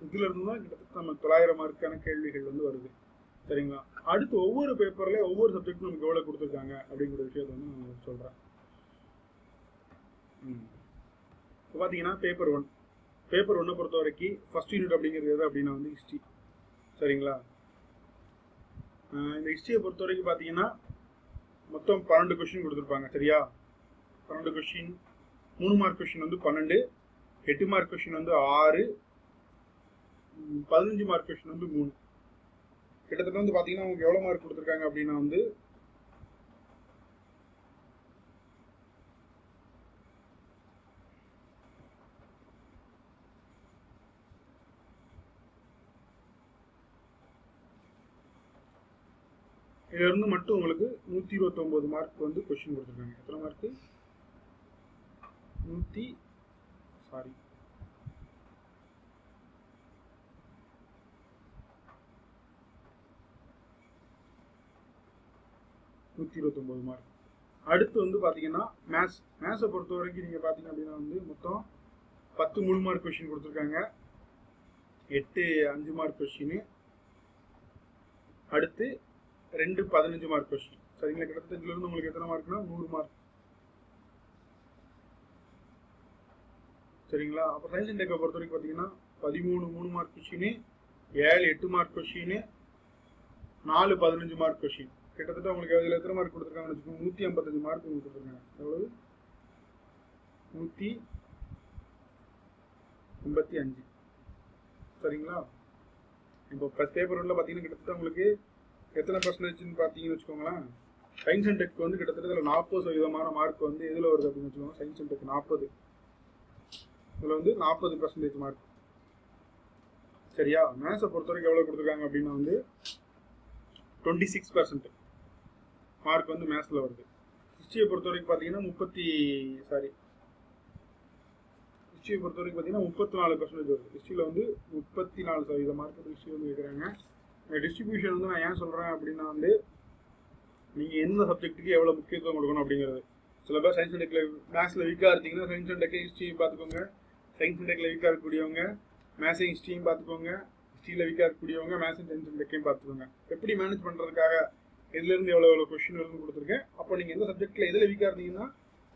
இதுலேருந்து தான் கிட்டத்தட்ட நம்ம தொள்ளாயிரம் மார்க்கான கேள்விகள் வந்து வருது. சரிங்களா? அடுத்து ஒவ்வொரு பேப்பர்ல ஒவ்வொரு சப்ஜெக்ட்டும் நமக்கு எவ்வளோ கொடுத்துருக்காங்க அப்படிங்கிற விஷயத்தை வந்து நான் உங்களுக்கு இப்போ பார்த்தீங்கன்னா பேப்பர் ஒன் பேப்பர் ஒன்னை பொறுத்த வரைக்கும் ஃபஸ்ட் யூனிட் அப்படிங்கிறது எது அப்படின்னா வந்து ஹிஸ்ட்ரி சரிங்களா? இந்த ஹிஸ்ட்ரியை பொறுத்த வரைக்கும் பார்த்தீங்கன்னா மொத்தம் பன்னெண்டு கொஸ்டின் கொடுத்துருப்பாங்க. சரியா? பன்னெண்டு கொஸ்டின் மூணு மார்க் கொஷின் வந்து பன்னெண்டு எட்டு மார்க் கொஷின் வந்து ஆறு பதினஞ்சு மார்க் கொஷின் வந்து மூணு. கிட்டத்தட்ட வந்து பார்த்தீங்கன்னா உங்களுக்கு எவ்வளோ மார்க் கொடுத்துருக்காங்க அப்படின்னா வந்து இதிலிருந்து மட்டும் உங்களுக்கு நூற்றி இருபத்தொம்போது மார்க் வந்து கொஷின் கொடுத்துருக்காங்க. எத்தனை மார்க்கு நூற்றி சாரி நூற்றி இருபத்தொம்போது மார்க் அடுத்து வந்து பார்த்தீங்கன்னா மேத்ஸ் மேத்ஸை பொறுத்த வரைக்கும் நீங்கள் பார்த்தீங்க அப்படின்னா வந்து மொத்தம் பத்து மூணு மார்க் கொஷின் கொடுத்துருக்காங்க. எட்டு அஞ்சு மார்க் கொஷின் அடுத்து ரெண்டு பதினஞ்சு மார்க் கொஸ்டின் சரிங்களா? கிட்டத்தட்ட இருந்து உங்களுக்கு எத்தனை மார்க்னா நூறு மார்க் சரிங்களா? அப்போ சயின்ஸ் அண்ட் பொறுத்த வரைக்கும் பார்த்தீங்கன்னா பதிமூணு மூணு மார்க் கொஸ்டின் ஏழு எட்டு மார்க் கொஸ்டின் நாலு பதினஞ்சு மார்க் கொஸ்டின் கிட்டத்தட்ட உங்களுக்கு இதில் எத்தனை மார்க் கொடுத்துருக்காங்கன்னு வச்சுக்கோங்க. நூற்றி ஐம்பத்தஞ்சு மார்க் உங்களுக்கு கொடுத்துருக்காங்க. எவ்வளவு? நூற்றி எண்பத்தி அஞ்சு. சரிங்களா? இப்போ ஃபஸ்ட் பேப்பர் ஒன்றில் பார்த்தீங்கன்னா கிட்டத்தட்ட உங்களுக்கு எத்தனை பர்சன்டேஜ்னு பார்த்தீங்கன்னு வச்சுக்கோங்களேன். சயின்ஸ் அண்ட் டெக் வந்து கிட்டத்தட்ட நாற்பது சதவீதமான மார்க் வந்து எதில் வருது அப்படின்னு வச்சுக்கோங்க. சயின்ஸ் அண்ட் டெக் நாற்பது. இதில் வந்து நாற்பது பர்சன்டேஜ் மார்க் சரியா? மேத்ஸை பொறுத்த வரைக்கும் எவ்வளோ கொடுத்துருக்காங்க அப்படின்னா வந்து டுவெண்ட்டி சிக்ஸ் பர்சன்ட் மார்க் வந்து மேத்ஸில் வருது. ஹிஸ்ட்ரியை பொறுத்த வரைக்கும் பார்த்தீங்கன்னா முப்பத்தி சாரி ஹிஸ்ட்ரியை பொறுத்த வரைக்கும் பார்த்தீங்கன்னா முப்பத்தி நாலு பர்சன்டேஜ் வருது. ஹிஸ்ட்ரியில் வந்து முப்பத்தி நாலு சதவீத மார்க் ஹிஸ்ட்ரி வந்து கேட்குறாங்க டிஸ்ட்ரிபியூஷன் வந்து நான் ஏன் சொல்கிறேன் அப்படின்னா வந்து நீங்கள் எந்த சப்ஜெக்ட்டுக்கு எவ்வளோ முக்கியத்துவம் கொடுக்கணும் அப்படிங்கிறது. சில பேர் சயின்ஸ் அண்ட் டெக்கில் மேக்ஸில் வீக்காக இருந்தீங்கன்னா சயின்ஸ் அண்ட் டெக் ஹிஸ்ட்ரி பார்த்துக்கோங்க. சயின்ஸ் அண்ட் டெக்கில் வீக்காக இருக்கக்கூடியவங்க மேத்ஸையும் ஹிஸ்ட்ரியும் பார்த்துக்கோங்க. ஹிஸ்ட்ரியில் வீக்காக இருக்கக்கூடியவங்க மேத்ஸ் அண்ட் சயின்ஸ் அண்ட் டெக்கையும் பார்த்துக்கோங்க. எப்படி மேனேஜ் பண்ணுறதுக்காக எதுலேருந்து எவ்வளோ எவ்வளோ கொஷின் இருந்து கொடுத்துருக்கேன். அப்போ நீங்கள் எந்த சப்ஜெக்ட்டில் எதில் வீக்காக இருந்தீங்கன்னா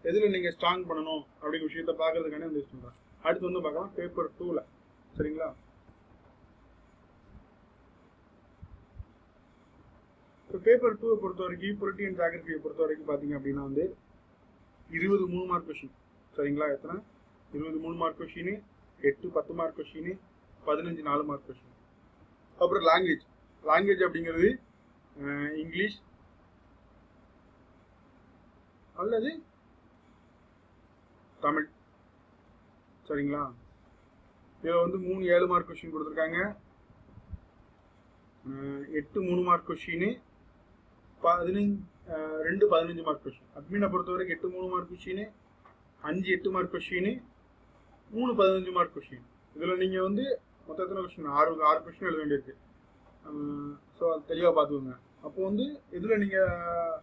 எதில் நீங்கள் ஸ்ட்ராங் பண்ணணும் அப்படிங்கிற விஷயத்த பார்க்கறதுக்கானே வந்து யூஸ் பண்ணுறேன் அடுத்து வந்து பார்க்கலாம் பேப்பர் டூவில் சரிங்களா? இப்போ பேப்பர் டூவை பொறுத்த வரைக்கும் பொலிட்டி அண்ட் ஜாகிரபியை பொறுத்த வரைக்கும் பார்த்தீங்க அப்படின்னா வந்து இருபது மூணு மார்க் கொஷின் சரிங்களா எத்தனை? இருபது மூணு மார்க் கொஷின் எட்டு பத்து மார்க் கொஷின் பதினஞ்சு நாலு மார்க் கொஷின் அப்புறம் லாங்குவேஜ் லாங்குவேஜ் அப்படிங்கிறது இங்கிலீஷ் அல்லது தமிழ். சரிங்களா? இதில் வந்து மூணு ஏழு மார்க் கொஷின் கொடுத்துருக்காங்க. எட்டு மூணு மார்க் கொஷின் பதினஞ்சு ரெண்டு பதினஞ்சு மார்க் கொஷின் அட்மினை பொறுத்த வரைக்கும் எட்டு மூணு மார்க் கொஷின் அஞ்சு எட்டு மார்க் கொஷின் மூணு பதினஞ்சு மார்க் கொஷின் இதில் நீங்கள் வந்து மொத்தம் எத்தனை கொஷின் ஆறு ஆறு கொஷின் எழுத வேண்டியிருக்கு. ஸோ அது தெளிவாக பார்த்துக்கோங்க. அப்போ வந்து இதில் நீங்கள்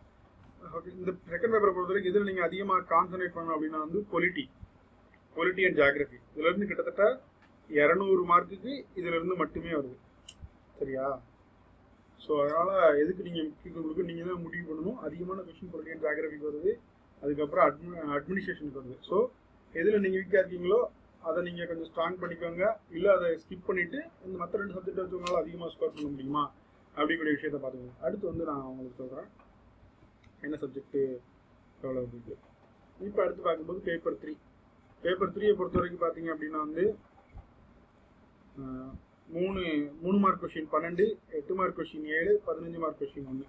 இந்த செகண்ட் பேப்பரை பொறுத்த வரைக்கும் இதில் நீங்கள் அதிகமாக கான்சன்ட்ரேட் பண்ணணும் அப்படின்னா வந்து பொலிட்டி பொலிட்டி அண்ட் ஜாகிரபி இதுலேருந்து கிட்டத்தட்ட இரநூறு மார்க்குக்கு இதிலிருந்து மட்டுமே வருது. சரியா? ஸோ அதனால் எதுக்கு நீங்கள் முக்கியத்துவம் கொடுக்க நீங்கள் தான் முடிவு பண்ணணும். அதிகமான கொஷின் பொலிட்டி ஜாகிரபிக்கு வருது அதுக்கப்புறம் அட்மி அட்மினிஸ்ட்ரேஷனுக்கு வருது. ஸோ எதில் நீங்கள் வீக்காக இருக்கீங்களோ அதை நீங்கள் கொஞ்சம் ஸ்ட்ராங் பண்ணிக்கோங்க. இல்லை அதை ஸ்கிப் பண்ணிவிட்டு இந்த மற்ற ரெண்டு சப்ஜெக்ட் வச்சவங்களால அதிகமாக ஸ்கோர் பண்ண முடியுமா? அப்படிங்கிற விஷயத்த பார்த்துக்கோங்க. அடுத்து வந்து நான் உங்களுக்கு சொல்கிறேன் என்ன சப்ஜெக்ட்டு எவ்வளோ இருக்குது இப்போ அடுத்து பார்க்கும்போது பேப்பர் த்ரீ பேப்பர் த்ரீயை பொறுத்த வரைக்கும் பார்த்தீங்க அப்படின்னா வந்து மூணு மூணு மார்க் கொஷின் பன்னெண்டு எட்டு மார்க் கொஷின் ஏழு பதினஞ்சு மார்க் கொஷின் ஒன்று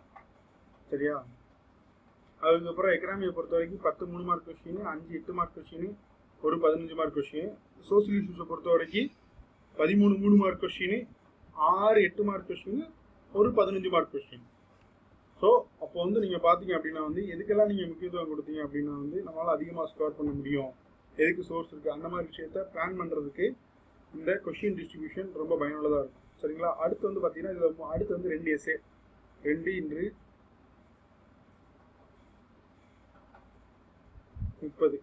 சரியா? அதுக்கப்புறம் எக்கனாமியை பொறுத்த வரைக்கும் பத்து மூணு மார்க் கொஷின் அஞ்சு எட்டு மார்க் கொஷின் ஒரு பதினஞ்சு மார்க் கொஷின் சோசியல் இஷ்யூஸை பொறுத்த வரைக்கும் பதிமூணு மூணு மார்க் கொஷின் ஆறு எட்டு மார்க் கொஷின் ஒரு பதினஞ்சு மார்க் கொஷின் ஸோ அப்போ வந்து நீங்கள் பார்த்தீங்க அப்படின்னா வந்து எதுக்கெல்லாம் நீங்கள் முக்கியத்துவம் கொடுத்தீங்க அப்படின்னா வந்து நம்மளால் அதிகமாக ஸ்கோர் பண்ண முடியும். எதுக்கு சோர்ஸ் இருக்குது அந்த மாதிரி விஷயத்த பிளான் பண்ணுறதுக்கு இந்த கொஷின் டிஸ்ட்ரிபியூஷன் ரொம்ப பயனுள்ளதாக இருக்கும். சரிங்களா? அடுத்து வந்து பார்த்தீங்கன்னா இதில் அடுத்து வந்து ரெண்டு எஸ்ஏ ரெண்டு இன்று முப்பது.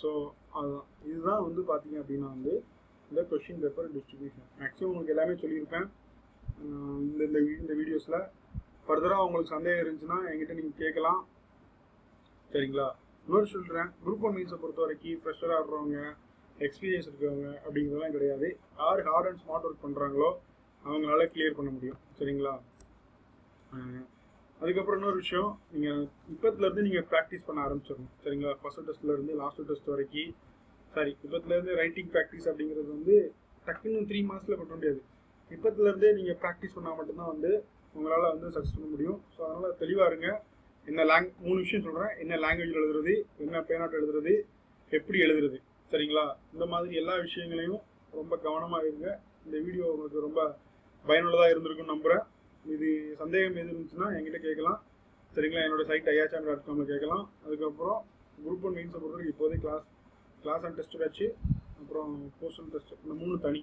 ஸோ அதுதான் இதுதான் வந்து பார்த்தீங்க அப்படின்னா வந்து இந்த கொஷின் பேப்பர் டிஸ்ட்ரிபியூஷன் மேக்ஸிமம் உங்களுக்கு எல்லாமே சொல்லியிருப்பேன். இந்த இந்த இந்த வீடியோஸில் ஃபர்தராக உங்களுக்கு சந்தேகம் இருந்துச்சுன்னா என்கிட்ட நீங்கள் கேட்கலாம். சரிங்களா? இன்னொரு சொல்கிறேன் குரூப் ஒன் மீன்ஸை பொறுத்த வரைக்கும் ஃப்ரெஷராக ஆடுறவங்க எக்ஸ்பீரியன்ஸ் இருக்கவங்க அப்படிங்கிறதெல்லாம் கிடையாது. யார் ஹார்ட் அண்ட் ஸ்மார்ட் ஒர்க் பண்ணுறாங்களோ அவங்களால கிளியர் பண்ண முடியும். சரிங்களா? அதுக்கப்புறம் இன்னொரு விஷயம் நீங்கள் இப்பத்துலேருந்து நீங்கள் ப்ராக்டிஸ் பண்ண ஆரம்பிச்சிடணும். சரிங்களா? ஃபர்ஸ்ட் டெஸ்ட்லேருந்து லாஸ்ட் டெஸ்ட் வரைக்கும் சாரி இப்பத்துலேருந்து ரைட்டிங் ப்ராக்டிஸ் அப்படிங்கிறது வந்து டக்குன்னு த்ரீ மாதத்தில் பண்ண முடியாது. இப்பத்துலேருந்தே நீங்கள் ப்ராக்டிஸ் பண்ணால் மட்டும்தான் வந்து உங்களால் வந்து சக்ஸஸ் பண்ண முடியும். ஸோ அதனால் தெளிவாக இருங்க. என்ன லாங் மூணு விஷயம் சொல்கிறேன் என்ன லாங்குவேஜில் எழுதுறது என்ன பேனாட் எழுதுறது எப்படி எழுதுறது சரிங்களா? இந்த மாதிரி எல்லா விஷயங்களையும் ரொம்ப கவனமாக இருங்க. இந்த வீடியோ உங்களுக்கு ரொம்ப பயனுள்ளதாக இருந்திருக்கும்னு நம்புகிறேன் இது சந்தேகம் எது இருந்துச்சுன்னா என்கிட்ட கேட்கலாம். சரிங்களா? என்னோட சைட் ஐயாச்சான் டாட் காமில் கேட்கலாம். அதுக்கப்புறம் குரூப் ஒன் மீன்ஸை பொறுத்தவரைக்கும் இப்போதே கிளாஸ் கிளாஸ் அண்ட் டெஸ்ட் வச்சு அப்புறம் போஸ்டல் டெஸ்ட் இந்த மூணு தனி.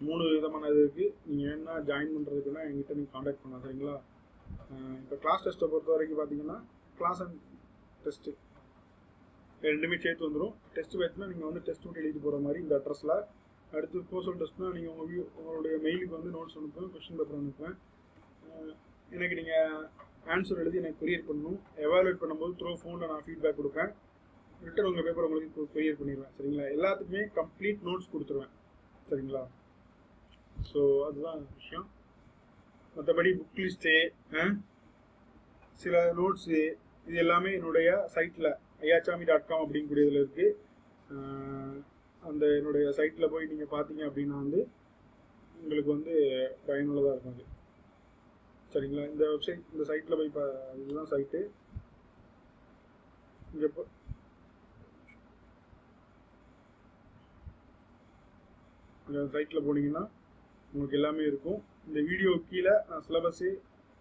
மூணு விதமான இது இருக்குது நீங்கள் என்ன ஜாயின் பண்ணுறதுக்குன்னா என்கிட்ட நீங்கள் காண்டாக்ட் பண்ணலாம் சரிங்களா? இப்போ கிளாஸ் டெஸ்ட்டை பொறுத்த வரைக்கும் பார்த்தீங்கன்னா கிளாஸ் அண்ட் டெஸ்ட்டு ரெண்டுமே சேர்த்து வந்துடும் டெஸ்ட் பேட்ச்னா நீங்கள் வந்து டெஸ்ட் மட்டும் எழுதி போகிற மாதிரி இந்த அட்ரஸில் அடுத்து போஸ்டல் டெஸ்ட்னா நீங்கள் உங்கள் வியூ உங்களுடைய மெயிலுக்கு வந்து நோட்ஸ் அனுப்புவேன் கொஸ்டின் பேப்பர் அனுப்புவேன். எனக்கு நீங்கள் ஆன்சர் எழுதி எனக்கு கொரியர் பண்ணணும். எவாலுவேட் பண்ணும்போது த்ரோ ஃபோனில் நான் ஃபீட்பேக் கொடுப்பேன். ரிட்டர்ன் உங்கள் பேப்பர் உங்களுக்கு கொரியர் பண்ணிடுவேன். சரிங்களா? எல்லாத்துக்குமே கம்ப்ளீட் நோட்ஸ் கொடுத்துருவேன். சரிங்களா? ஸோ அதுதான் விஷயம். மற்றபடி புக் லிஸ்ட்டு சில நோட்ஸு இது எல்லாமே என்னுடைய சைட்டில் ஐயாச்சாமி டாட் காம் அப்படிங்கக்கூடியதில் இருக்குது அந்த என்னுடைய சைட்டில் போய் நீங்கள் பார்த்தீங்க அப்படின்னா வந்து உங்களுக்கு வந்து பயனுள்ளதாக இருக்கும் அது. சரிங்களா? இந்த வெப்சைட் இந்த சைட்டில் போய் பா இதுதான் சைட்டு இங்கே போ இந்த சைட்டில் போனீங்கன்னா உங்களுக்கு எல்லாமே இருக்கும். இந்த வீடியோ கீழே நான் சிலபஸு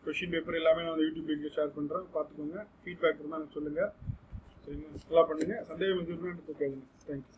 கொஷின் பேப்பர் எல்லாமே நான் அந்த யூடியூப் லிங்க்ல ஷேர் பண்ணுறேன் பார்த்துக்கோங்க. ஃபீட்பேக் இருந்தால் எனக்கு சொல்லுங்கள் சரிங்களா? நல்லா பண்ணுங்கள் சந்தேகம் எதுவுமே எனக்கு கேளுங்க தேங்க்யூ